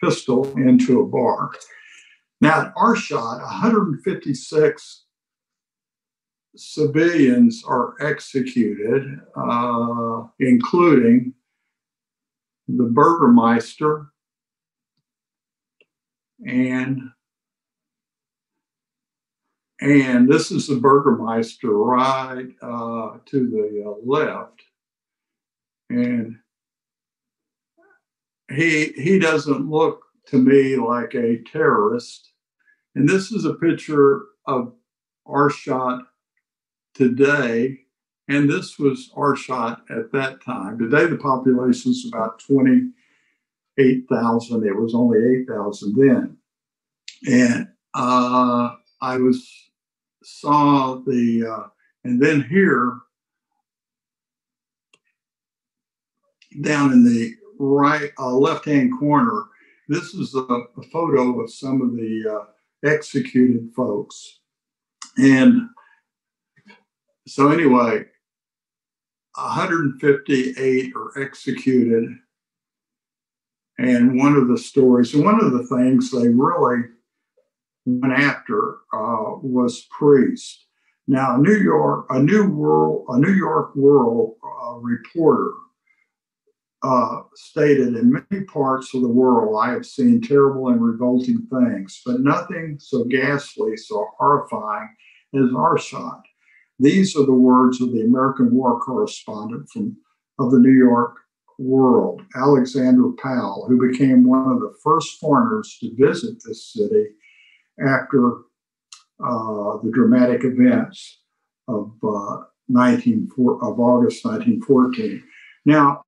pistol into a bar. Now, at Aarschot, 156 civilians are executed, uh, including the Burgermeister and and this is the Burgermeister right uh, to the uh, left. And he, he doesn't look to me like a terrorist. And this is a picture of Aarschot today. And this was Aarschot at that time. Today, the population is about 28,000. It was only 8,000 then. And uh, I was saw the, uh, and then here, down in the right uh, left hand corner, this is a, a, photo of some of the uh, executed folks. And so, anyway, 158 are executed. And one of the stories, and one of the things they really went after uh, was priest. Now, New York, a New World, a New York World uh, reporter uh, stated, in many parts of the world, I have seen terrible and revolting things, but nothing so ghastly, so horrifying as Aarschot. These are the words of the American war correspondent from of the New York World, Alexander Powell, who became one of the first foreigners to visit this city after uh, the dramatic events of uh, 19, of August 1914. Now,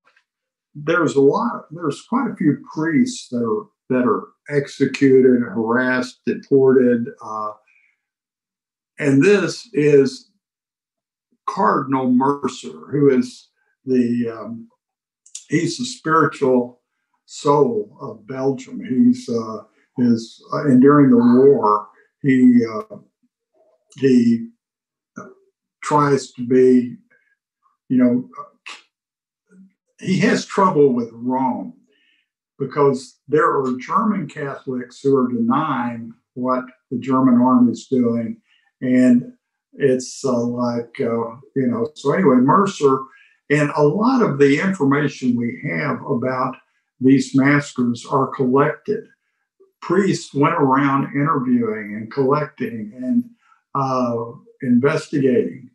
there's a lot, there's quite a few priests that are that are executed, harassed, deported, uh, and this is Cardinal Mercier, who is the um, he's the spiritual soul of Belgium. He's uh, is uh, and during the war he uh, he tries to be you know he has trouble with Rome because there are German Catholics who are denying what the German army is doing. And it's uh, like uh, you know so anyway Mercier and a lot of the information we have about these massacres are collected priests went around interviewing and collecting and uh, investigating.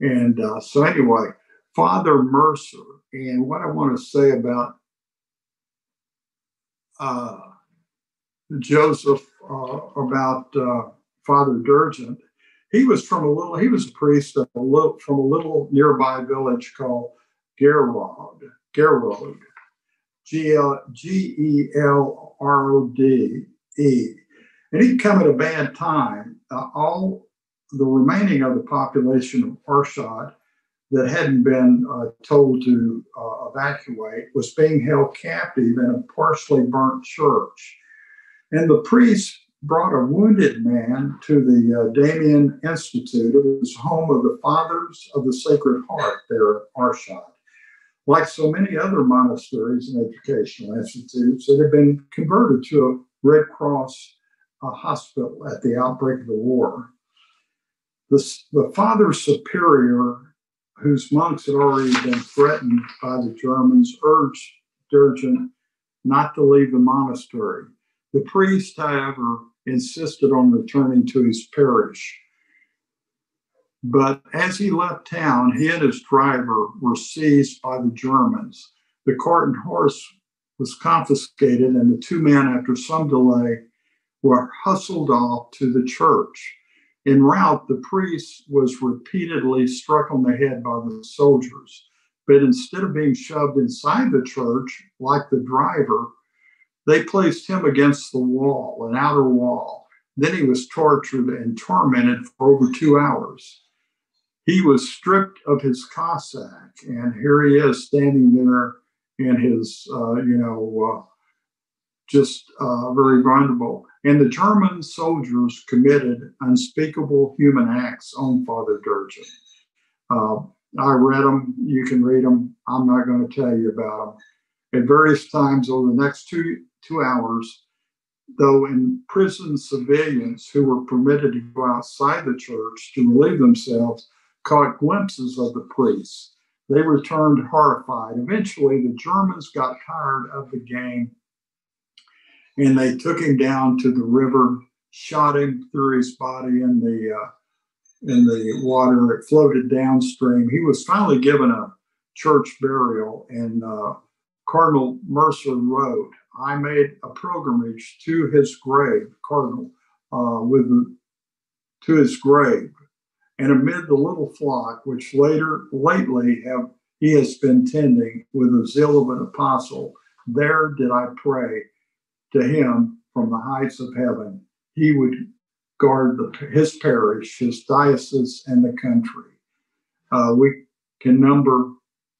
And uh, so, anyway, Father Mercier, and what I want to say about uh, Joseph, uh, about uh, Father Dergent, he was from a little, he was a priest a little, from a little nearby village called Gerrod, Gerrod, G E L R O D, And he'd come at a bad time. Uh, all the remaining of the population of Aarschot that hadn't been uh, told to uh, evacuate was being held captive in a partially burnt church. And the priest brought a wounded man to the uh, Damien Institute. It was home of the Fathers of the Sacred Heart there at Aarschot. Like so many other monasteries and educational institutes, it had been converted to a Red Cross uh, hospital at the outbreak of the war. The, the Father Superior, whose monks had already been threatened by the Germans, urged Dergent not to leave the monastery. The priest, however, insisted on returning to his parish. But as he left town, he and his driver were seized by the Germans. The cart and horse was confiscated, and the two men, after some delay, were hustled off to the church. En route, the priest was repeatedly struck on the head by the soldiers. But instead of being shoved inside the church, like the driver, they placed him against the wall, an outer wall. Then he was tortured and tormented for over two hours. He was stripped of his cassock, and here he is standing there and his, uh, you know, uh, just uh, very vulnerable. And the German soldiers committed unspeakable human acts on Father Dergent. Uh, I read them. You can read them. I'm not going to tell you about them. At various times over the next two two hours, though in prison civilians who were permitted to go outside the church to relieve themselves caught glimpses of the priests they returned horrified. Eventually, the Germans got tired of the game and they took him down to the river, shot him through his body in the uh, in the water. It floated downstream. He was finally given a church burial, and uh, Cardinal Mercier wrote, I made a pilgrimage to his grave, Cardinal, uh, with to his grave, and amid the little flock which later lately have he has been tending with the zeal of an apostle, there did I pray to him from the heights of heaven. He would guard the, his parish, his diocese, and the country. Uh, we can number,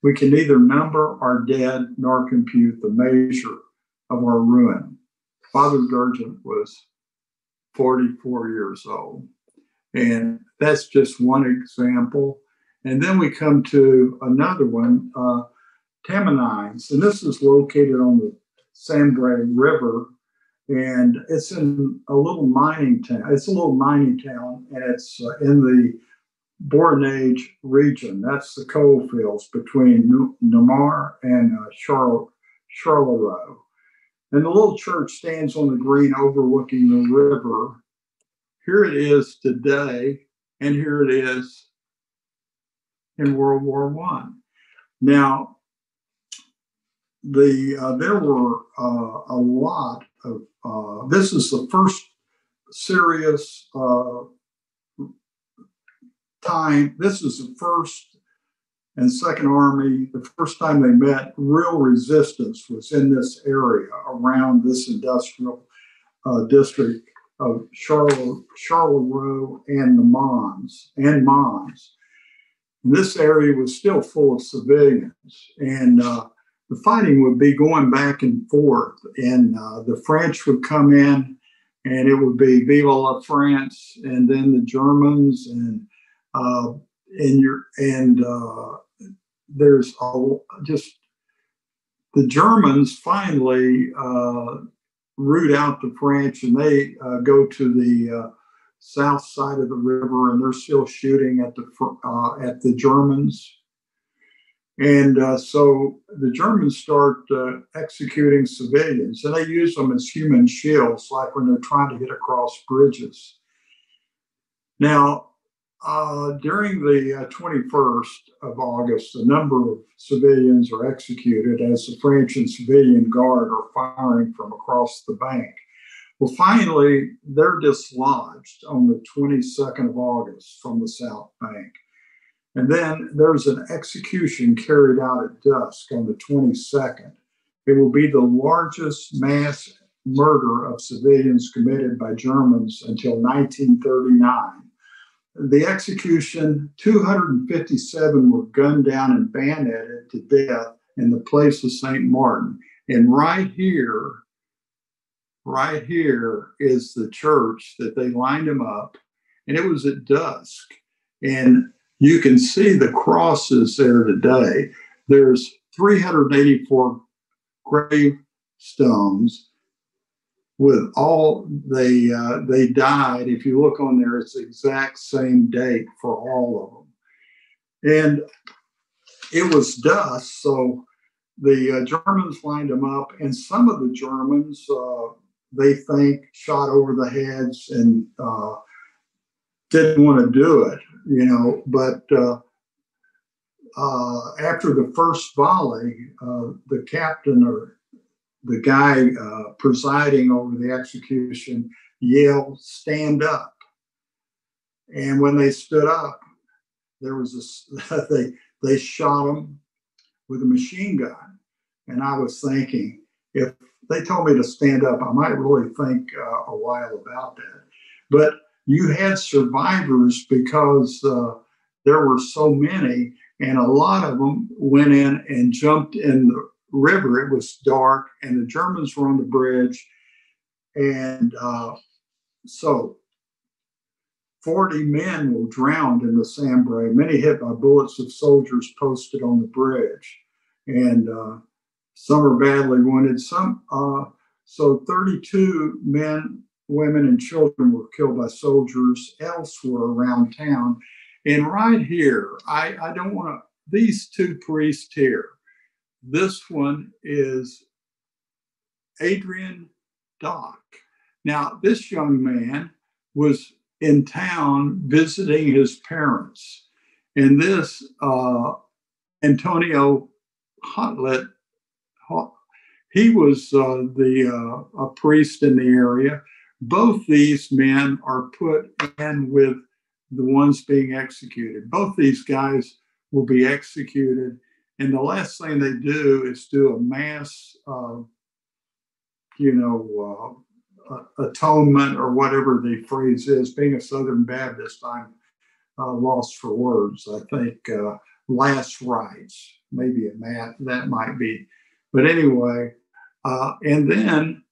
we can neither number our dead nor compute the measure of our ruin. Father Dergent was 44 years old. And that's just one example. And then we come to another one, uh, Tamines. And this is located on the Sambre River. And it's in a little mining town. It's a little mining town, and it's uh, in the Borinage region. That's the coal fields between Namur and uh, Char- Charleroi. And the little church stands on the green overlooking the river. Here it is today, and here it is in World War One. Now, the uh, there were uh, a lot of. Uh, this is the first serious uh, time. This is the first and Second Army, the first time they met, real resistance was in this area around this industrial uh, district of Charleroi and the Mons and Mons. And this area was still full of civilians, and uh, the fighting would be going back and forth. And uh, the French would come in, and it would be Vive la France, and then the Germans, and uh, and your and uh, there's a, just the Germans finally uh, root out the French and they uh, go to the uh, south side of the river and they're still shooting at the uh, at the Germans. And uh, so the Germans start uh, executing civilians and they use them as human shields, like when they're trying to get across bridges. Now, uh, during the uh, 21st of August, a number of civilians are executed as the French and civilian guard are firing from across the bank. Well, finally, they're dislodged on the 22nd of August from the South Bank. And then there's an execution carried out at dusk on the 22nd. It will be the largest mass murder of civilians committed by Germans until 1939 the execution, 257 were gunned down and bayoneted to death in the place of St. Martin. And right here, right here is the church that they lined them up. And it was at dusk. And you can see the crosses there today. There's 384 gravestones with all they uh, they died. If you look on there, it's the exact same date for all of them, and it was dust. So the uh, Germans lined them up, and some of the Germans uh, they think shot over the heads and uh, didn't want to do it, you know. But uh, uh, after the first volley, the captain or the guy uh, presiding over the execution yelled, Stand up. And when they stood up, there was a, they, they shot him with a machine gun. And I was thinking, if they told me to stand up, I might really think uh, a while about that. But you had survivors because uh, there were so many, and a lot of them went in and jumped in the river. It was dark, and the Germans were on the bridge. And uh, so 40 men were drowned in the Sambre, many hit by bullets of soldiers posted on the bridge. And uh, some are badly wounded. Some, uh, so 32 men, women, and children were killed by soldiers elsewhere around town. And right here, I, I don't want to, these two priests here, this one is Adrian Dock. Now, this young man was in town visiting his parents. And this uh, Antonio Hotlet, he was uh, the uh, a priest in the area. Both these men are put in with the ones being executed. Both these guys will be executed, and the last thing they do is do a mass, uh, you know, uh, atonement or whatever the phrase is. Being a Southern Baptist, I'm uh, lost for words. I think uh, last rites, maybe a mat that might be, but anyway, uh, and then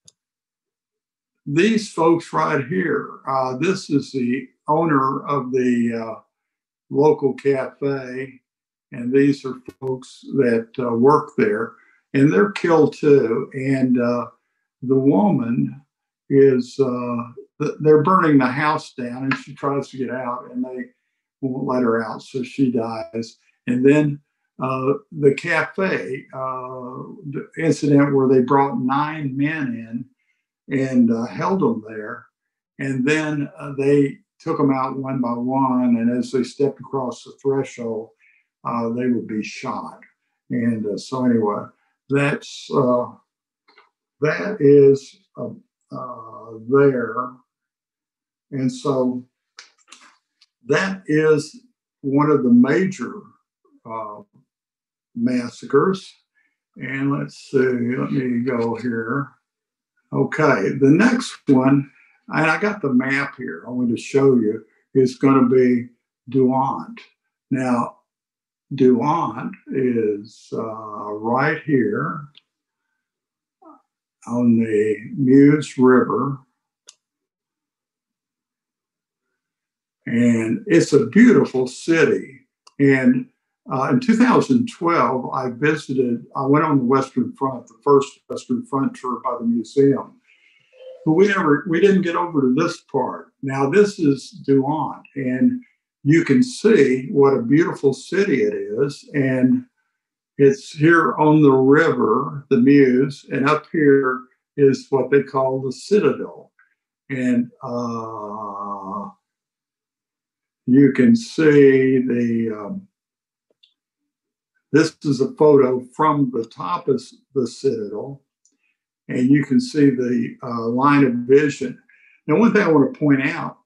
these folks right here. Uh, this is the owner of the local cafe, and these are folks that uh, work there, and they're killed too. And uh, the woman is uh, they're burning the house down, and she tries to get out, and they won't let her out, so she dies. And then uh, the cafe the incident where they brought nine men in and held them there, and then they took them out one by one, and as they stepped across the threshold, uh, they would be shot. And uh, so, anyway, that's uh, that is uh, uh, there, and so that is one of the major uh, massacres. And let's see, let me go here. Okay, the next one and I got the map here. I want to show you. Is going to be Dinant. Now, Dinant is uh, right here on the Meuse River. And it's a beautiful city. And uh, in 2012, I visited, I went on the Western Front, the first Western Front tour by the museum but we never we didn't get over to this part. Now this is Dinant, and you can see what a beautiful city it is, and it's here on the river, the Meuse, and up here is what they call the Citadel, and uh, you can see the. Um, this is a photo from the top of the Citadel, and you can see the uh, line of vision. Now, one thing I want to point out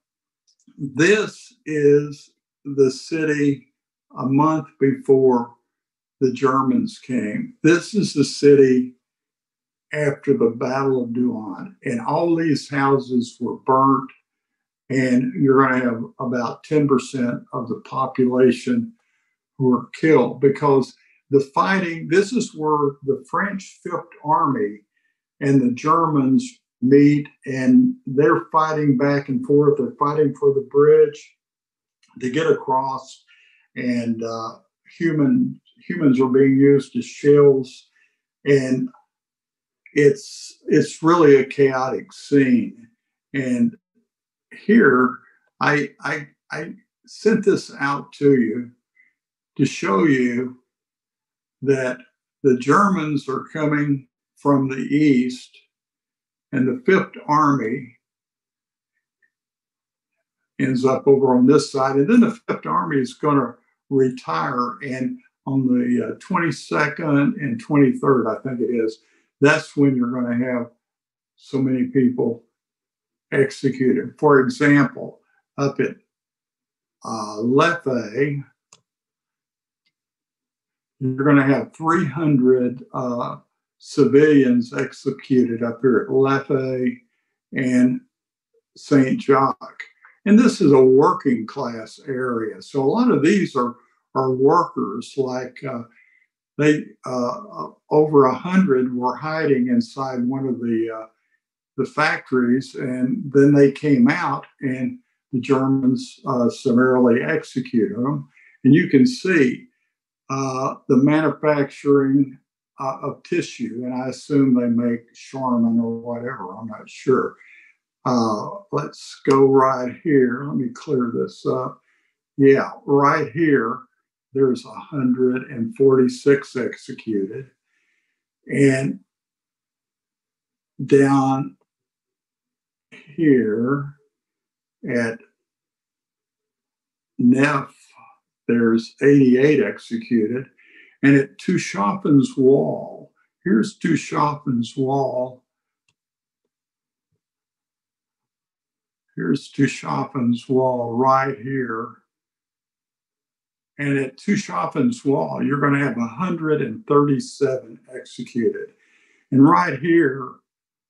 this is the city a month before the Germans came. This is the city after the Battle of Dinant, and all these houses were burnt, and you're going to have about 10% of the population who are killed because the fighting, this is where the French Fifth Army and the Germans meet and they're fighting back and forth. They're fighting for the bridge to get across, and uh, human humans are being used as shields, and it's it's really a chaotic scene. And here, I I I sent this out to you to show you that the Germans are coming from the east, and the Fifth Army ends up over on this side. And then the Fifth Army is going to retire. And on the uh, 22nd and 23rd, I think it is, that's when you're going to have so many people executed. For example, up at uh, Leffe, you're going to have 300 uh, civilians executed up here at Leffe and St. Jacques. And this is a working class area. So a lot of these are, are workers like uh, they uh, over a hundred were hiding inside one of the uh, the factories, and then they came out, and the Germans uh, summarily executed them. And you can see uh, the manufacturing uh, of tissue, and I assume they make Charmin or whatever. I'm not sure. Uh, let's go right here. Let me clear this up. Yeah, right here, there's 146 executed. And down here at Neffe, there's 88 executed. And at Tschoffen's wall, here's Tschoffen's wall. Here's Tschoffen's wall right here. And at Tschoffen's wall, you're going to have 137 executed. And right here,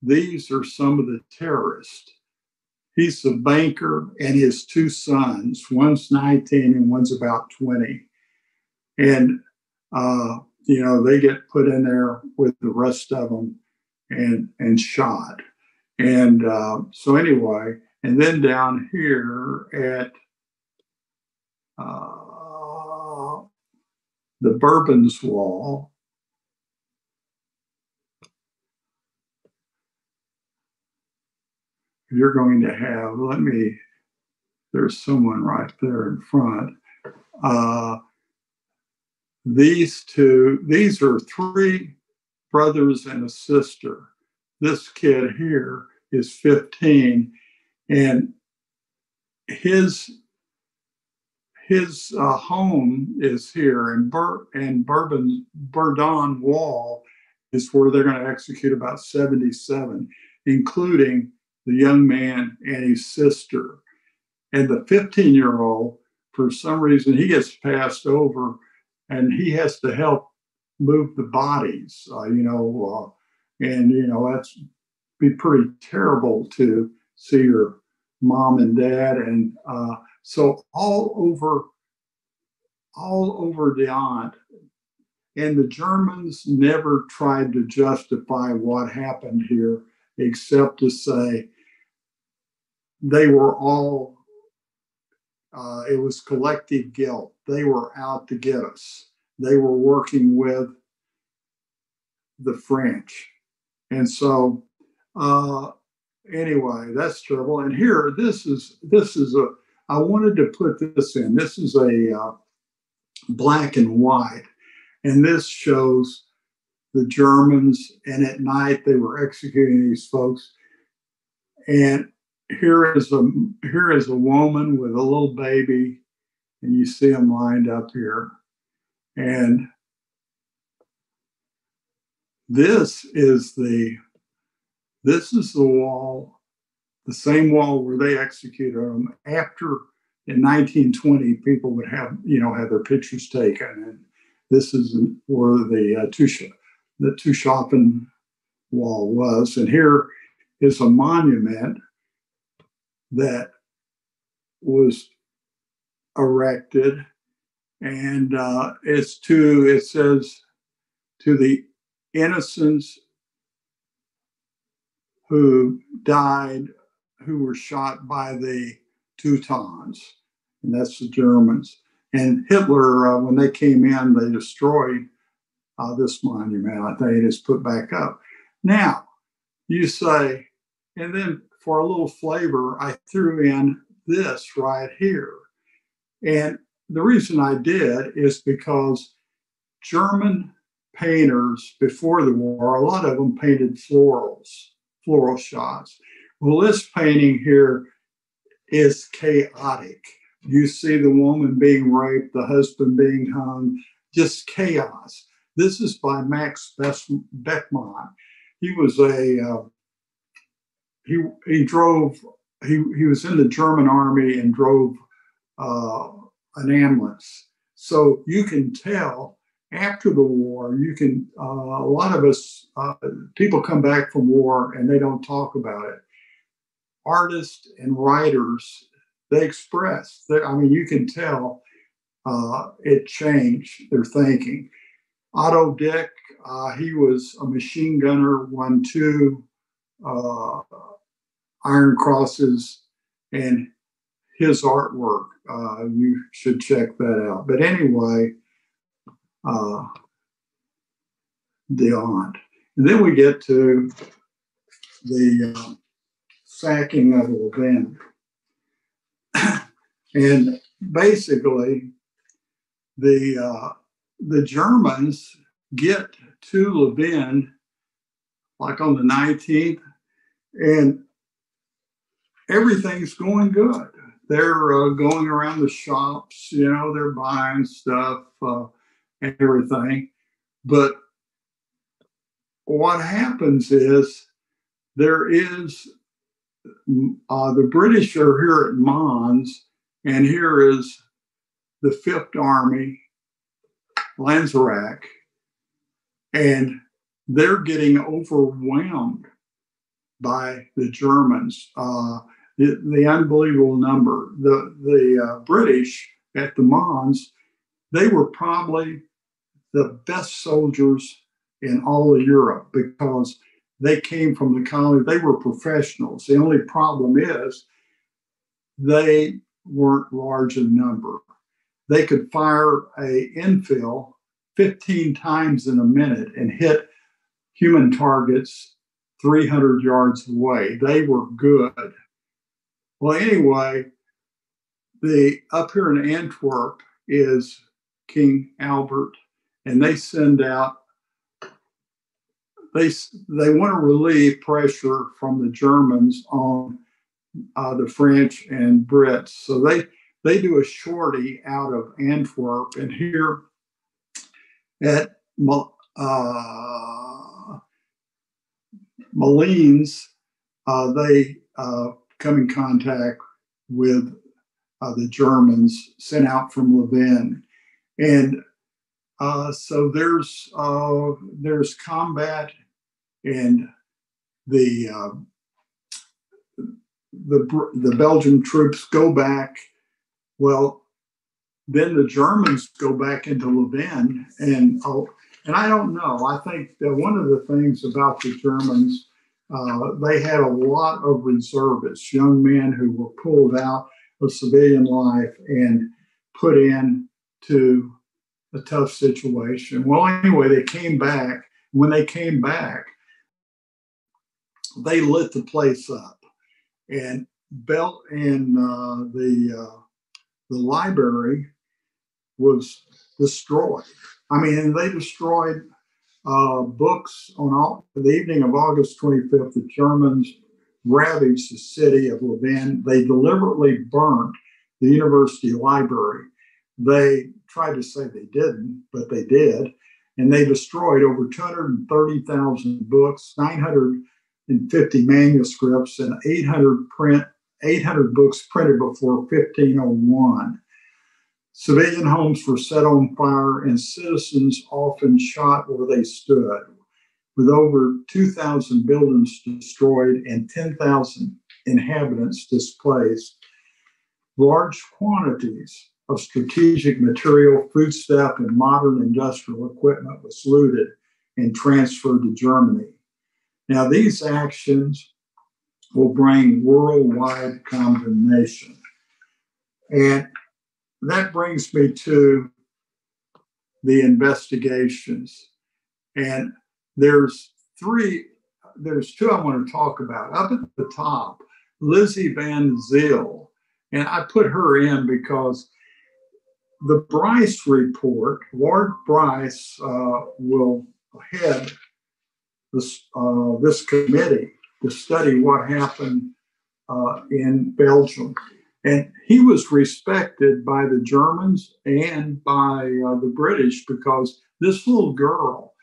these are some of the terrorists. He's a banker and his two sons. One's 19 and one's about 20. And, uh, you know, they get put in there with the rest of them and, and shot. And uh, so, anyway, and then down here at uh, the Bourbon's Wall, you're going to have, let me, there's someone right there in front. Uh, these two, these are three brothers and a sister. This kid here is 15, and his his uh, home is here, and Bur- and Bourbon Bourdon Wall is where they're going to execute about 77, including the young man and his sister. And the 15 year old, for some reason, he gets passed over and he has to help move the bodies, uh, you know, uh, and, you know, that's be pretty terrible to see your mom and dad. And uh, so all over, all over the aunt. And the Germans never tried to justify what happened here, except to say, they were all, uh, it was collective guilt. They were out to get us. They were working with the French. And so, uh, anyway, that's terrible. And here, this is, this is a, I wanted to put this in. This is a uh, black and white. And this shows the Germans, and at night they were executing these folks. And here is a here is a woman with a little baby, and you see them lined up here, and this is the this is the wall, the same wall where they executed them after in 1920 people would have you know have their pictures taken. And this is where the uh, Tusha, the Tschoffen wall was. And here is a monument that was erected, and uh, it's to it says to the innocents who died, who were shot by the Teutons, and that's the Germans. And Hitler, uh, when they came in, they destroyed uh, this monument. I think it is put back up. Now, you say, and then for a little flavor, I threw in this right here. And the reason I did is because German painters before the war, a lot of them painted florals, floral shots. Well, this painting here is chaotic. You see the woman being raped, the husband being hung, just chaos. This is by Max Beckmann. He was a uh, he he drove he he was in the German army and drove uh, an ambulance. So you can tell after the war, you can uh, a lot of us uh, people come back from war and they don't talk about it. Artists and writers they express. that. I mean, you can tell uh, it changed their thinking. Otto Dix, uh, he was a machine gunner, won two uh, Iron Crosses and his artwork. Uh, you should check that out. But anyway, uh, the aunt. And then we get to the uh, sacking of Louvain. and basically, the uh, the Germans get to Louvain like on the 19th, and everything's going good. they're uh, going around the shops, you know, they're buying stuff uh, and everything. But what happens is there is uh, the British are here at Mons, and here is the Fifth Army, Lanrezac, and they're getting overwhelmed by the Germans. Uh, the, unbelievable number. The the uh, British at the Mons, they were probably the best soldiers in all of Europe because they came from the colony. They were professionals. The only problem is they weren't large in number. They could fire a Enfield 15 times in a minute and hit human targets 300 yards away. They were good. Well, anyway, the up here in Antwerp is King Albert, and they send out they they want to relieve pressure from the Germans on uh, the French and Brits. So they they do a sortie out of Antwerp, and here at uh, Malines, uh, they uh, come in contact with uh, the Germans sent out from Louvain, and uh, so there's uh, there's combat, and the uh, the the Belgian troops go back. Well, then the Germans go back into Louvain, and oh, and I don't know. I think that one of the things about the Germans, uh, they had a lot of reservists, young men who were pulled out of civilian life and put in to a tough situation. Well, anyway, they came back. When they came back, they lit the place up, and Belt and uh, the uh, the library was destroyed. I mean, they destroyed uh, books on all, the evening of August 25th. The Germans ravaged the city of Louvain. They deliberately burnt the university library. They tried to say they didn't, but they did. And they destroyed over 230,000 books, 950 manuscripts, and 800 print 800 books printed before 1501. Civilian homes were set on fire, and citizens often shot where they stood. With over 2,000 buildings destroyed and 10,000 inhabitants displaced, large quantities of strategic material, foodstuff, and modern industrial equipment was looted and transferred to Germany. Now, these actions will bring worldwide condemnation. And that brings me to the investigations. And there's three, there's two I want to talk about. Up at the top, Lizzie Van Zyl. And I put her in because the Bryce report, Lord Bryce uh, will head this, uh, this committee to study what happened uh, in Belgium. And he was respected by the Germans and by uh, the British because this little girl,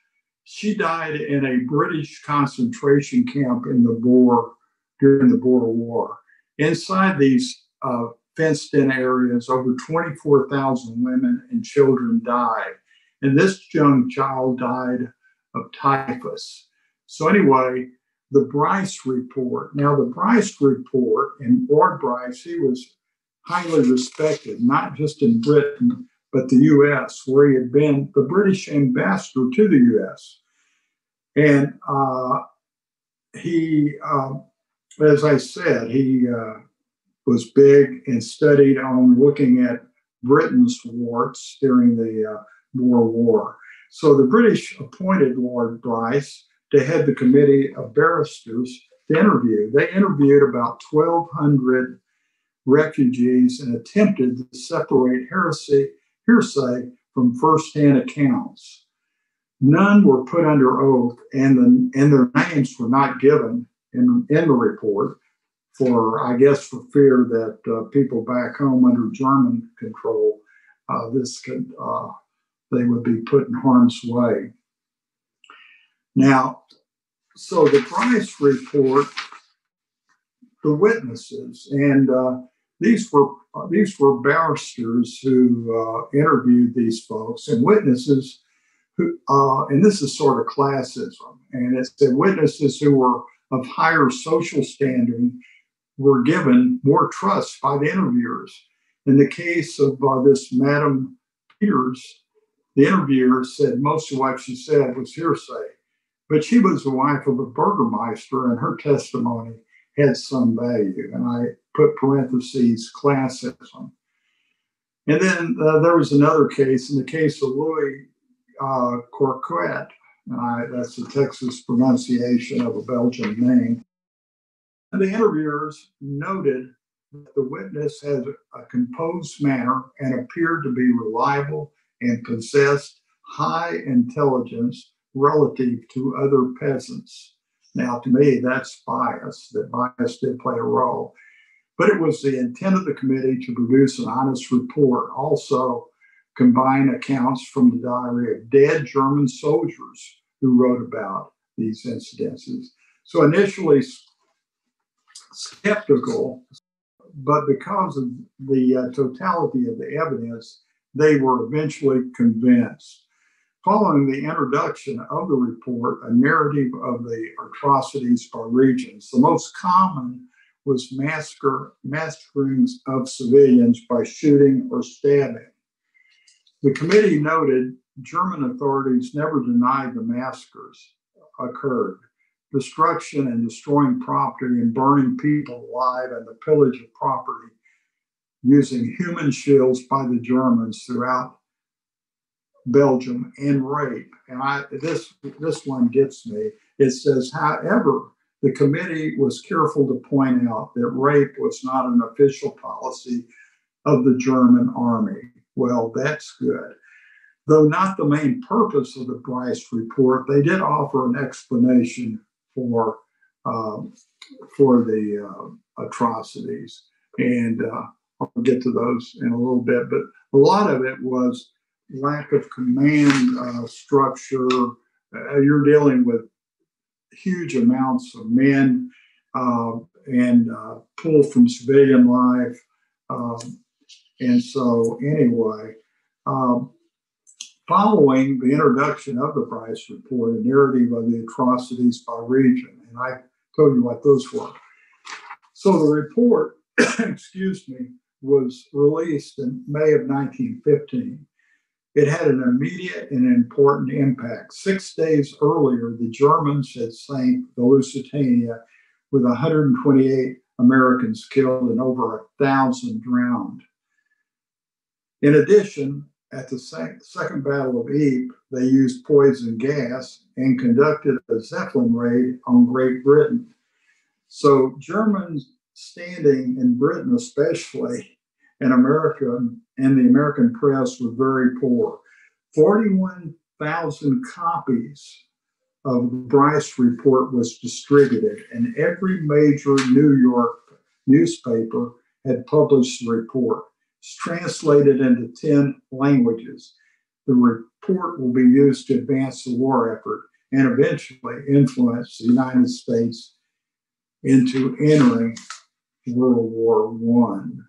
she died in a British concentration camp in the Boer during the Boer War. Inside these uh, fenced in areas, over 24,000 women and children died. And this young child died of typhus. So, anyway, the Bryce report. Now, the Bryce report, and Lord Bryce, he was highly respected, not just in Britain, but the US, where he had been the British ambassador to the US. And uh, he, uh, as I said, he uh, was big and studied on looking at Britain's warts during the uh, Boer War. So the British appointed Lord Bryce to head the committee of barristers to interview. They interviewed about 1,200 refugees and attempted to separate heresy, hearsay from firsthand accounts. None were put under oath, and, the, and their names were not given in, in the report. for, I guess, for fear that uh, people back home under German control, uh, this could, uh, they would be put in harm's way. Now, so the Bryce report, the witnesses, and uh, these were uh, these were barristers who uh, interviewed these folks and witnesses who, uh, and this is sort of classism, and it's the witnesses who were of higher social standing were given more trust by the interviewers. In the case of uh, this Madam Peters, the interviewer said most of what she said was hearsay, but she was the wife of a burgermeister, and her testimony had some value. And I put parentheses classism. And then uh, there was another case, in the case of Louis uh, Courquet, that's the Texas pronunciation of a Belgian name. And the interviewers noted that the witness had a composed manner and appeared to be reliable and possessed high intelligence relative to other peasants. Now, to me, that's bias, that bias did play a role. But it was the intent of the committee to produce an honest report. Also, combine accounts from the diary of dead German soldiers who wrote about these incidences. So initially skeptical, but because of the uh, totality of the evidence, they were eventually convinced. Following the introduction of the report, a narrative of the atrocities by regions, the most common was massacre, massacrings of civilians by shooting or stabbing. The committee noted German authorities never denied the massacres occurred. Destruction and destroying property and burning people alive and the pillage of property using human shields by the Germans throughout Belgium and rape. And I this this one gets me. It says, however, the committee was careful to point out that rape was not an official policy of the German army. Well, that's good. Though not the main purpose of the Bryce report, they did offer an explanation for um, for the uh, atrocities, and uh, I'll get to those in a little bit. But a lot of it was lack of command uh, structure. Uh, you're dealing with huge amounts of men uh, and uh, pull from civilian life. Um, and so, anyway, um, following the introduction of the Bryce Report, a narrative of the atrocities by region, and I told you what those were. So the report, excuse me, was released in May of 1915. It had an immediate and important impact. Six days earlier, the Germans had sank the Lusitania with 128 Americans killed and over a thousand drowned. In addition, at the Second Battle of Ypres, they used poison gas and conducted a Zeppelin raid on Great Britain. So Germans standing in Britain, especially, and America and the American press were very poor. 41,000 copies of the Bryce report was distributed, and every major New York newspaper had published the report. It's translated into 10 languages. The report will be used to advance the war effort and eventually influence the United States into entering World War One.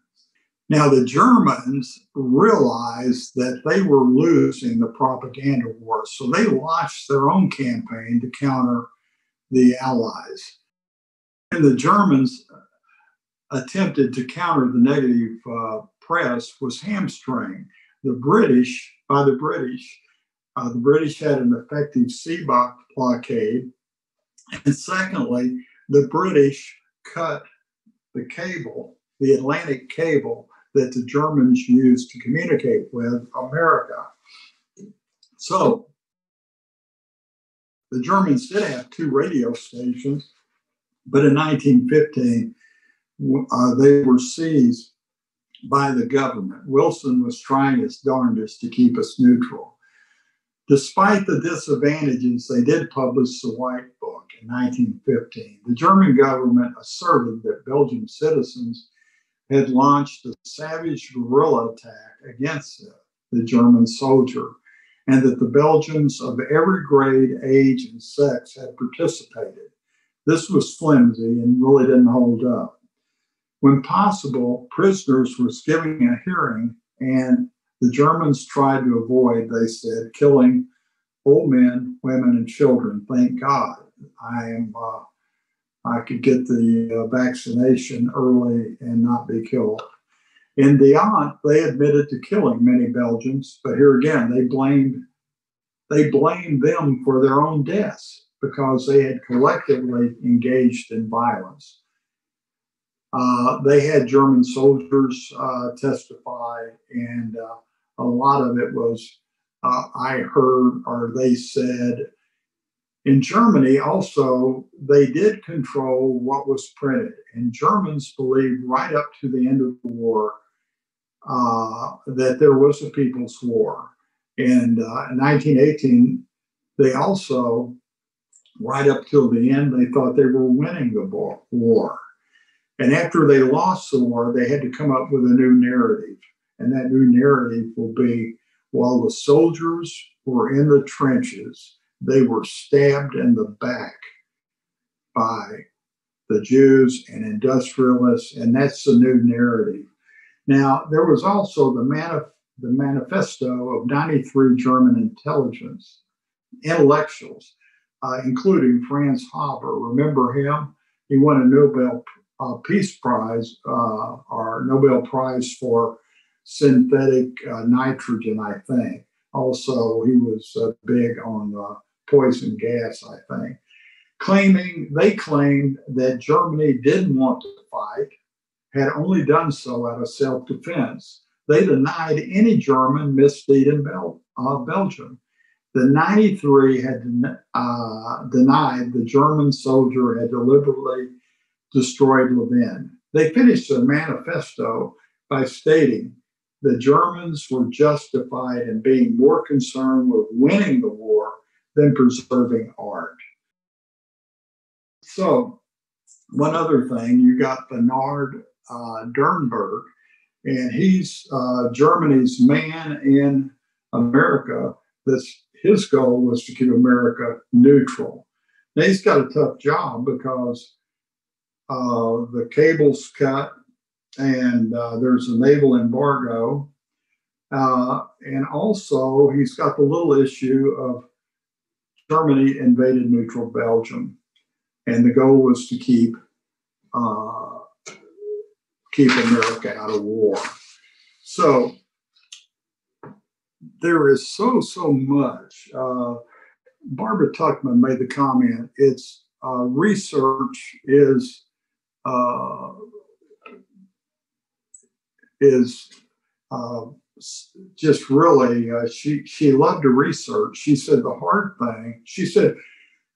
Now, the Germans realized that they were losing the propaganda war, so they launched their own campaign to counter the Allies. And the Germans attempted to counter the negative uh, press was hamstrung. The British, by the British, uh, the British had an effective sea blockade. And secondly, the British cut the cable, the Atlantic cable that the Germans used to communicate with America. So the Germans did have two radio stations, but in 1915, uh, they were seized by the government. Wilson was trying his darndest to keep us neutral. Despite the disadvantages, they did publish the White Book. in 1915. The German government asserted that Belgian citizens had launched a savage guerrilla attack against the German soldier, and that the Belgians of every grade, age, and sex had participated. This was flimsy and really didn't hold up. When possible, prisoners were giving a hearing, and the Germans tried to avoid, they said, killing old men, women, and children. Thank God. I am. Uh, I could get the uh, vaccination early and not be killed. In Dinant, they admitted to killing many Belgians, but here again, they blamed they blamed them for their own deaths because they had collectively engaged in violence. Uh, they had German soldiers uh, testify, and uh, a lot of it was uh, I heard or they said in Germany, also, they did control what was printed. And Germans believed right up to the end of the war uh, that there was a people's war. And uh, in 1918, they also, right up till the end, they thought they were winning the war. And after they lost the war, they had to come up with a new narrative. And that new narrative will be while the soldiers were in the trenches, they were stabbed in the back by the Jews and industrialists, and that's the new narrative. Now, there was also the, manif- the manifesto of 93 German intelligence intellectuals, uh, including Franz Haber. Remember him? He won a Nobel uh, Peace Prize uh, or Nobel Prize for synthetic uh, nitrogen, I think. Also, he was uh, big on poison gas, I think, claiming they claimed that Germany didn't want to fight, had only done so out of self defense. They denied any German misdeed in Bel- uh, Belgium. The 93 had uh, denied the German soldier had deliberately destroyed Louvain. They finished their manifesto by stating the Germans were justified in being more concerned with winning the war than preserving art. So, one other thing, you got Bernard uh, Dernburg, and he's uh, Germany's man in America. This his goal was to keep America neutral. Now he's got a tough job because uh, the cable's cut and uh, there's a naval embargo. Uh, and also, he's got the little issue of Germany invaded neutral Belgium, and the goal was to keep uh, keep America out of war. So there is so so much. Uh, Barbara Tuchman made the comment. It's uh, research is uh, is uh, just really uh, she she loved to research. She said the hard thing. She said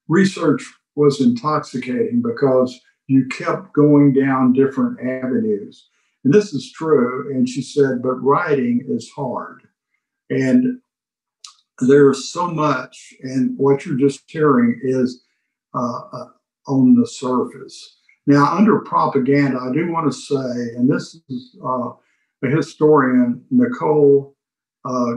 research was intoxicating because you kept going down different avenues, and this is true. And she said, but writing is hard, and there's so much, and what you're just hearing is uh, uh on the surface. Now, under propaganda, I do want to say, and this is uh, the historian Nicole uh,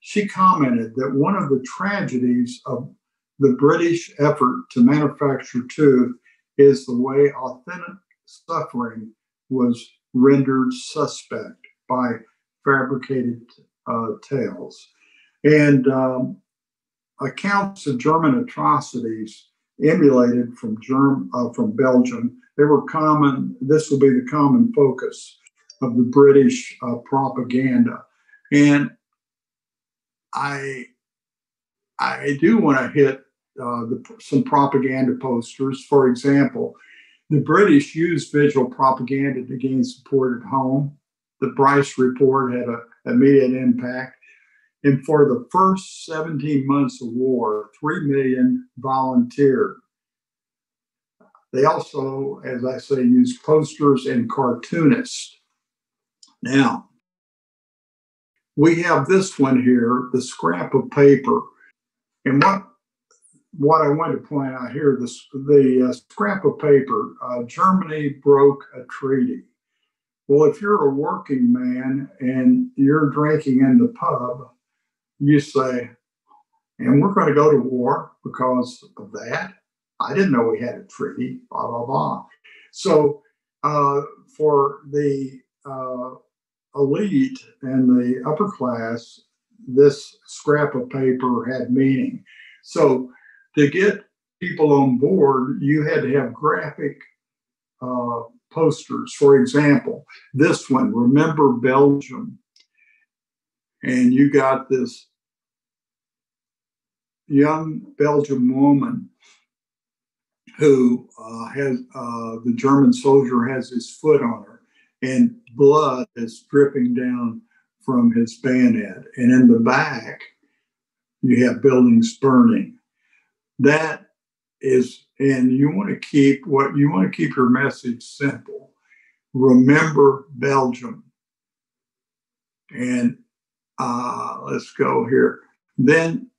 she commented that one of the tragedies of the British effort to manufacture truth is the way authentic suffering was rendered suspect by fabricated uh, tales. And um, accounts of German atrocities emulated from Germ, uh, from Belgium they were common, this will be the common focus of the British uh, propaganda. And I, I do want to hit uh, the, some propaganda posters. For example, the British used visual propaganda to gain support at home. The Bryce Report had an immediate impact. And for the first 17 months of war, 3 million volunteered they also, as I say, used posters and cartoonists. Now, we have this one here, the scrap of paper. And what what I want to point out here, this the uh, scrap of paper, uh, Germany broke a treaty. Well, if you're a working man and you're drinking in the pub, you say, and we're going to go to war because of that. I didn't know we had a treaty, blah, blah, blah. So uh, for the uh, elite and the upper class, this scrap of paper had meaning. So to get people on board, you had to have graphic uh, posters. For example, this one, Remember Belgium. And you got this young Belgian woman who uh, has uh, the German soldier has his foot on her, and blood is dripping down from his bayonet. And in the back, you have buildings burning. That is, and you want to keep what you want to keep your message simple. Remember Belgium. And uh, let's go here. Then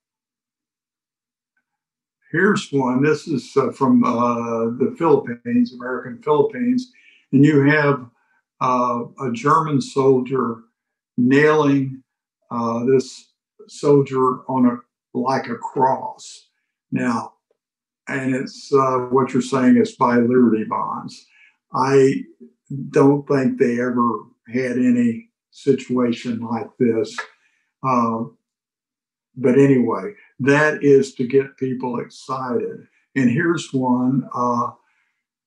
here's one. This is uh, from uh, the Philippines, American Philippines, and you have uh, a German soldier nailing uh, this soldier on a like a cross. Now, and it's what you're saying is buy Liberty Bonds. I don't think they ever had any situation like this. Uh, but anyway, that is to get people excited. And here's one uh,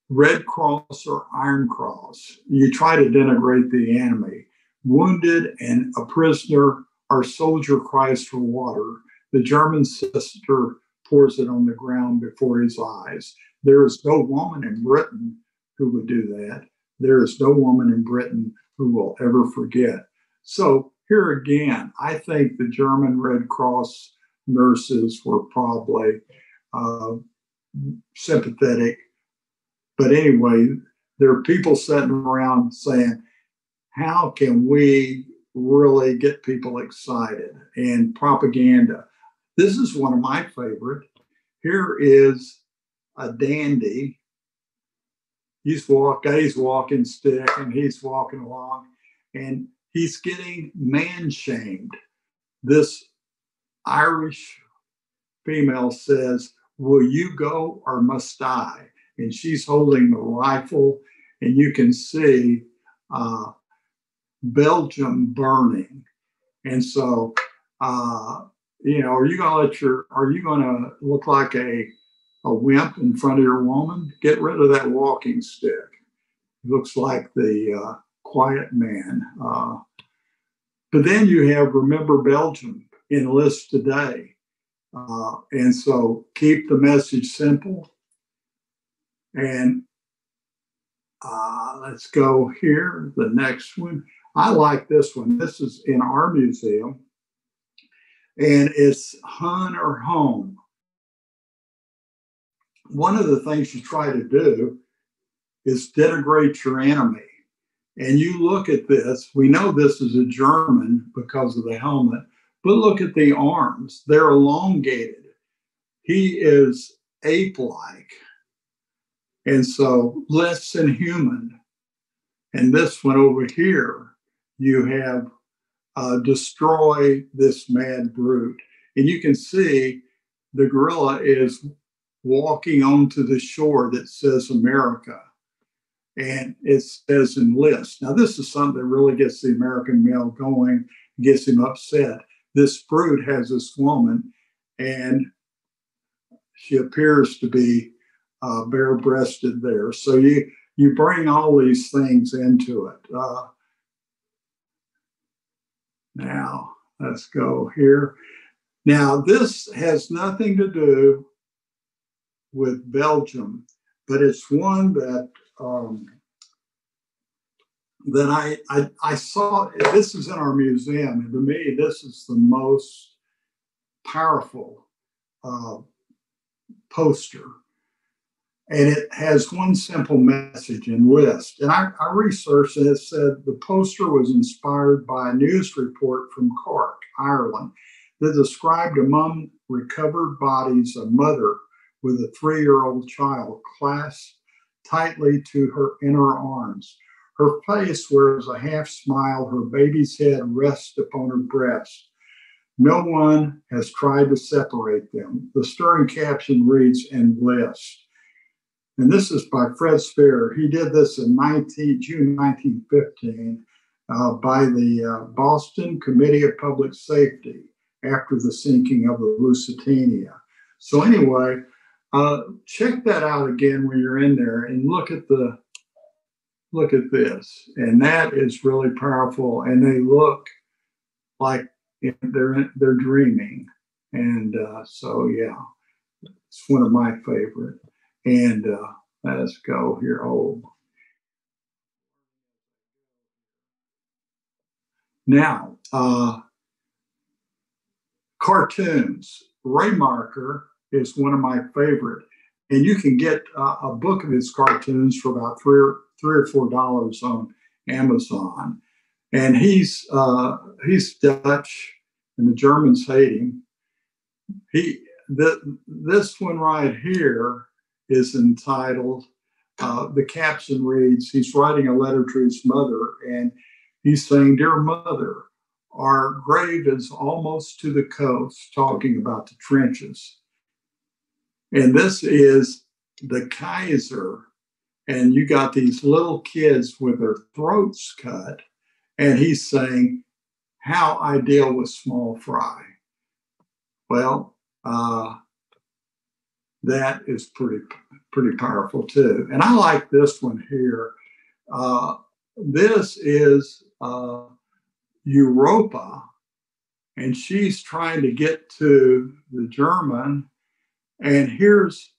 Red Cross or Iron Cross. You try to denigrate the enemy. Wounded and a prisoner, our soldier cries for water. The German sister pours it on the ground before his eyes. There is no woman in Britain who would do that. There is no woman in Britain who will ever forget. So, here again, I think the German Red Cross nurses were probably uh, sympathetic. But anyway, there are people sitting around saying, how can we really get people excited? And propaganda. This is one of my favorite. Here is a dandy. He's walk, he's walking stick, and he's walking along, and he's getting man shamed. This Irish female says, Will you go or must I? And she's holding the rifle, and you can see uh, Belgium burning. And so, uh, you know, are you going to let your, are you going to look like a, a wimp in front of your woman? Get rid of that walking stick. Looks like the uh, quiet man. Uh, but then you have Remember Belgium enlist today. Uh, and so keep the message simple. And uh, let's go here, the next one. I like this one. This is in our museum, and it's Hun or Home. One of the things you try to do is denigrate your enemy. And you look at this, we know this is a German because of the helmet, but look at the arms, they're elongated. He is ape like, and so less than human. And this one over here, you have uh, destroy this mad brute. And you can see the gorilla is walking onto the shore that says America. And it says enlist. Now, this is something that really gets the American male going, gets him upset this fruit has this woman, and she appears to be uh, bare-breasted there. So you you bring all these things into it. Uh, now let's go here. Now this has nothing to do with Belgium, but it's one that um, that I, I, I saw this is in our museum, and to me, this is the most powerful uh, poster. And it has one simple message and list. And I, I researched and it said the poster was inspired by a news report from Cork, Ireland, that described among recovered bodies a mother with a three year old child clasped tightly to her in her arms. Her face wears a half smile, her baby's head rests upon her breast. No one has tried to separate them. The stirring caption reads, and blessed. And this is by Fred Spear. He did this in 19, June 1915 uh, by the uh, Boston Committee of Public Safety after the sinking of the Lusitania. So anyway, uh, check that out again when you're in there and look at the look at this, and that is really powerful. And they look like they're they're dreaming, and uh, so yeah, it's one of my favorite. And uh, let's go here. Oh. Now, uh, cartoons. Raemaekers is one of my favorite, and you can get uh, a book of his cartoons for about three or three or four dollars on Amazon. And he's uh, he's Dutch, and the Germans hate him. He the, this one right here is entitled, uh, the caption reads, he's writing a letter to his mother, and he's saying, Dear mother, our grave is almost to the coast, talking about the trenches. And this is the Kaiser, and you got these little kids with their throats cut, and he's saying, How I deal with small fry. Well, uh, that is pretty pretty powerful too. And I like this one here. Uh, this is uh, Europa, and she's trying to get to the German. And here's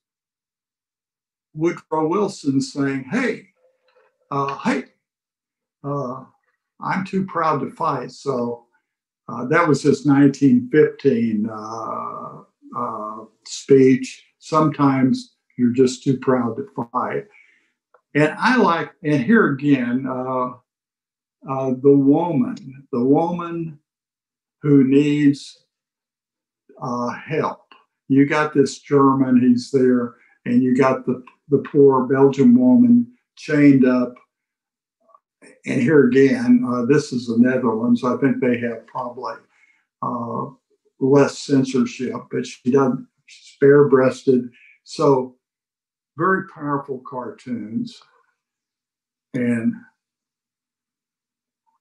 Woodrow Wilson saying, "Hey, uh, hey, uh, I'm too proud to fight." So uh, that was his 1915 uh, uh, speech sometimes you're just too proud to fight. And I like, and here again, uh, the woman, the woman who needs help. You got this German, he's there, and you got the, the poor Belgian woman chained up. And here again, uh, this is the Netherlands. I think they have probably uh, less censorship, but she doesn't She's bare breasted. So, very powerful cartoons. And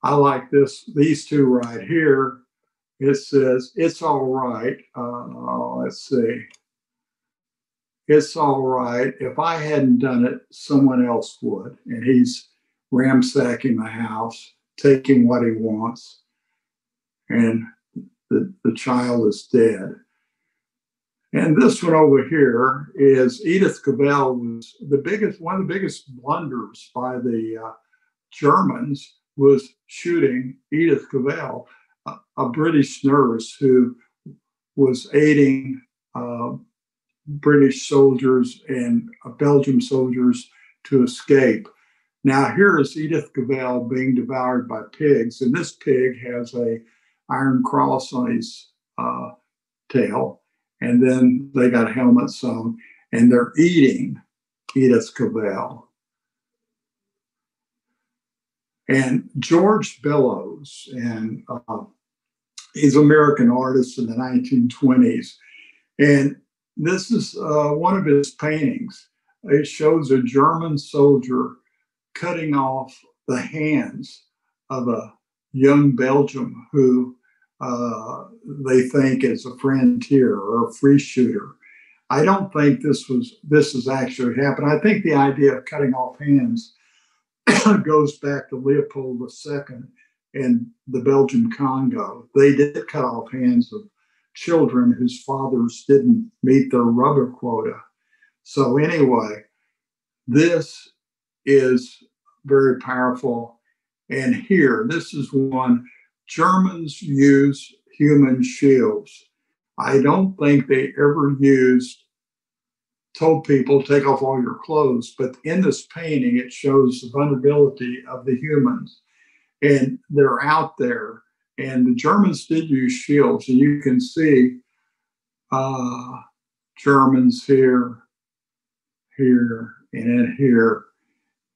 I like this, these two right here. It says, It's all right. Uh, let's see. It's all right. If I hadn't done it, someone else would. And he's ransacking the house, taking what he wants. And the, the child is dead. And this one over here is Edith Cavell was the biggest, one of the biggest blunders by the uh, Germans was shooting Edith Cavell, a, a British nurse who was aiding uh, British soldiers and uh, Belgian soldiers to escape. Now here is Edith Cavell being devoured by pigs, and this pig has a iron cross on his uh, tail and then they got helmets on, and they're eating Edith Cavell. And George Bellows, and uh, he's an American artist in the 1920s. And this is uh, one of his paintings. It shows a German soldier cutting off the hands of a young Belgian who uh, they think is a franc-tireur or a free shooter. I don't think this was this has actually happened. I think the idea of cutting off hands goes back to Leopold II and the Belgian Congo. They did cut off hands of children whose fathers didn't meet their rubber quota. So anyway, this is very powerful. And here, this is one Germans use human shields. I don't think they ever used, told people, take off all your clothes. But in this painting, it shows the vulnerability of the humans. And they're out there. And the Germans did use shields. And you can see uh, Germans here, here, and in here.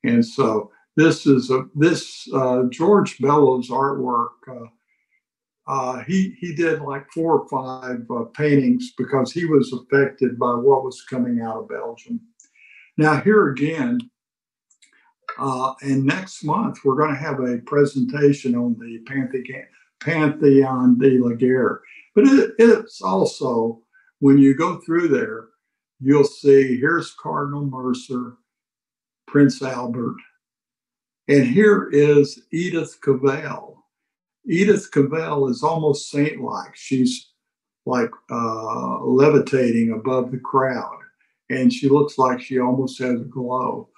And so this is a this uh, George Bellows artwork. Uh, uh, he he did like four or five uh, paintings because he was affected by what was coming out of Belgium. Now here again, uh, and next month we're going to have a presentation on the Pantheon, Pantheon de la Guerre. But it, it's also when you go through there, you'll see here's Cardinal Mercier, Prince Albert, and here is Edith Cavell. Edith Cavell is almost saint like. She's like uh, levitating above the crowd, and she looks like she almost has a glow.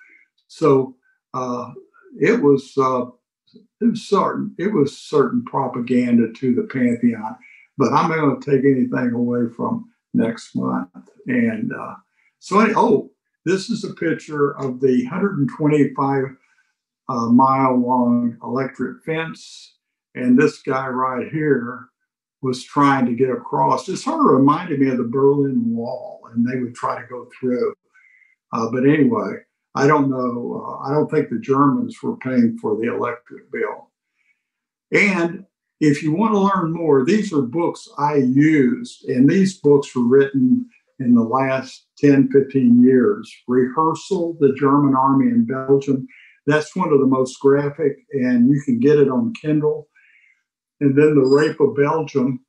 So uh, it was uh, it was certain it was certain propaganda to the pantheon, but I'm going to take anything away from next month. And uh, so, oh, this is a picture of the 125 uh, mile long electric fence. And this guy right here was trying to get across. It sort of reminded me of the Berlin Wall, and they would try to go through. Uh, but anyway, I don't know. Uh, I don't think the Germans were paying for the electric bill. And if you want to learn more, these are books I used, and these books were written in the last 10, 15 years. Rehearsal, the German Army in Belgium. That's one of the most graphic, and you can get it on Kindle. And then The Rape of Belgium,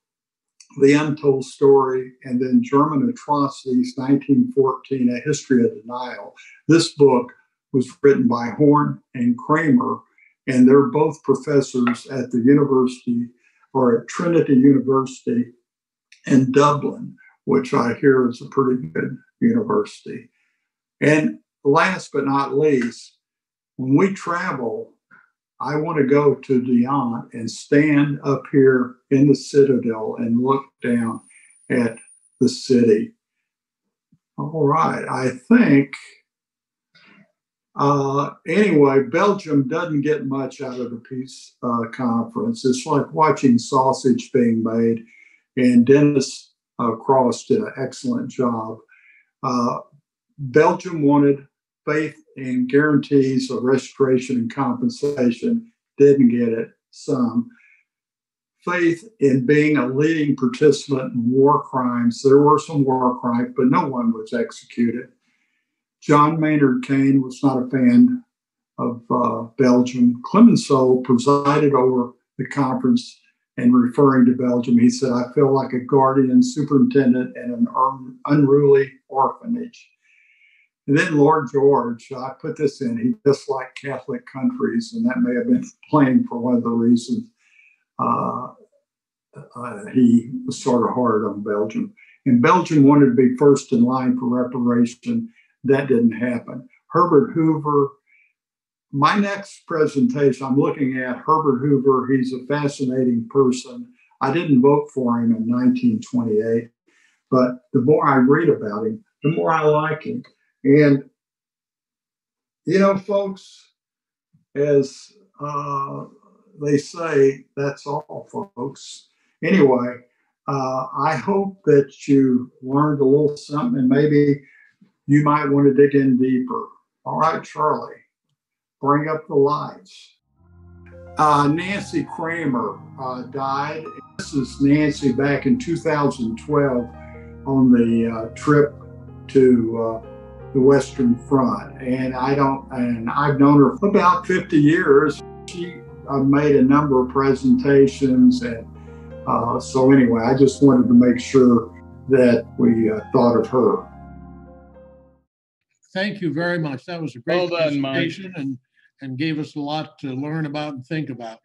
The Untold Story, and then German Atrocities, 1914, A History of Denial. This book was written by Horne and Kramer and they're both professors at the university or at Trinity University in Dublin, which I hear is a pretty good university. And last but not least, when we travel, I want to go to Dinant and stand up here in the citadel and look down at the city. All right, I think uh, anyway, Belgium doesn't get much out of the peace uh, conference. It's like watching sausage being made, and Dennis uh, Cross did an excellent job. Uh, Belgium wanted faith in guarantees of restoration and compensation, didn't get it, some. Faith in being a leading participant in war crimes. There were some war crimes, but no one was executed John Maynard Keynes was not a fan of uh, Belgium. Clemenceau presided over the conference and referring to Belgium, he said, I feel like a guardian superintendent in an unruly orphanage. And then Lloyd George, I put this in, he disliked Catholic countries, and that may have been playing for one of the reasons uh, uh, he was sort of hard on Belgium. And Belgium wanted to be first in line for reparation that didn't happen. Herbert Hoover, my next presentation, I'm looking at Herbert Hoover. He's a fascinating person. I didn't vote for him in 1928, but the more I read about him, the more I like him. And, you know, folks, as uh, they say, that's all, folks. Anyway, uh, I hope that you learned a little something and maybe you might want to dig in deeper. All right, Charlie, bring up the lights. Uh, Nancy Kramer uh, died. This is Nancy back in 2012 on the uh, trip to uh, the Western Front, and I don't, and I've known her for about 50 years. She uh, made a number of presentations, and uh, so anyway, I just wanted to make sure that we thought of her thank you very much. That was a great well done, presentation and, and gave us a lot to learn about and think about.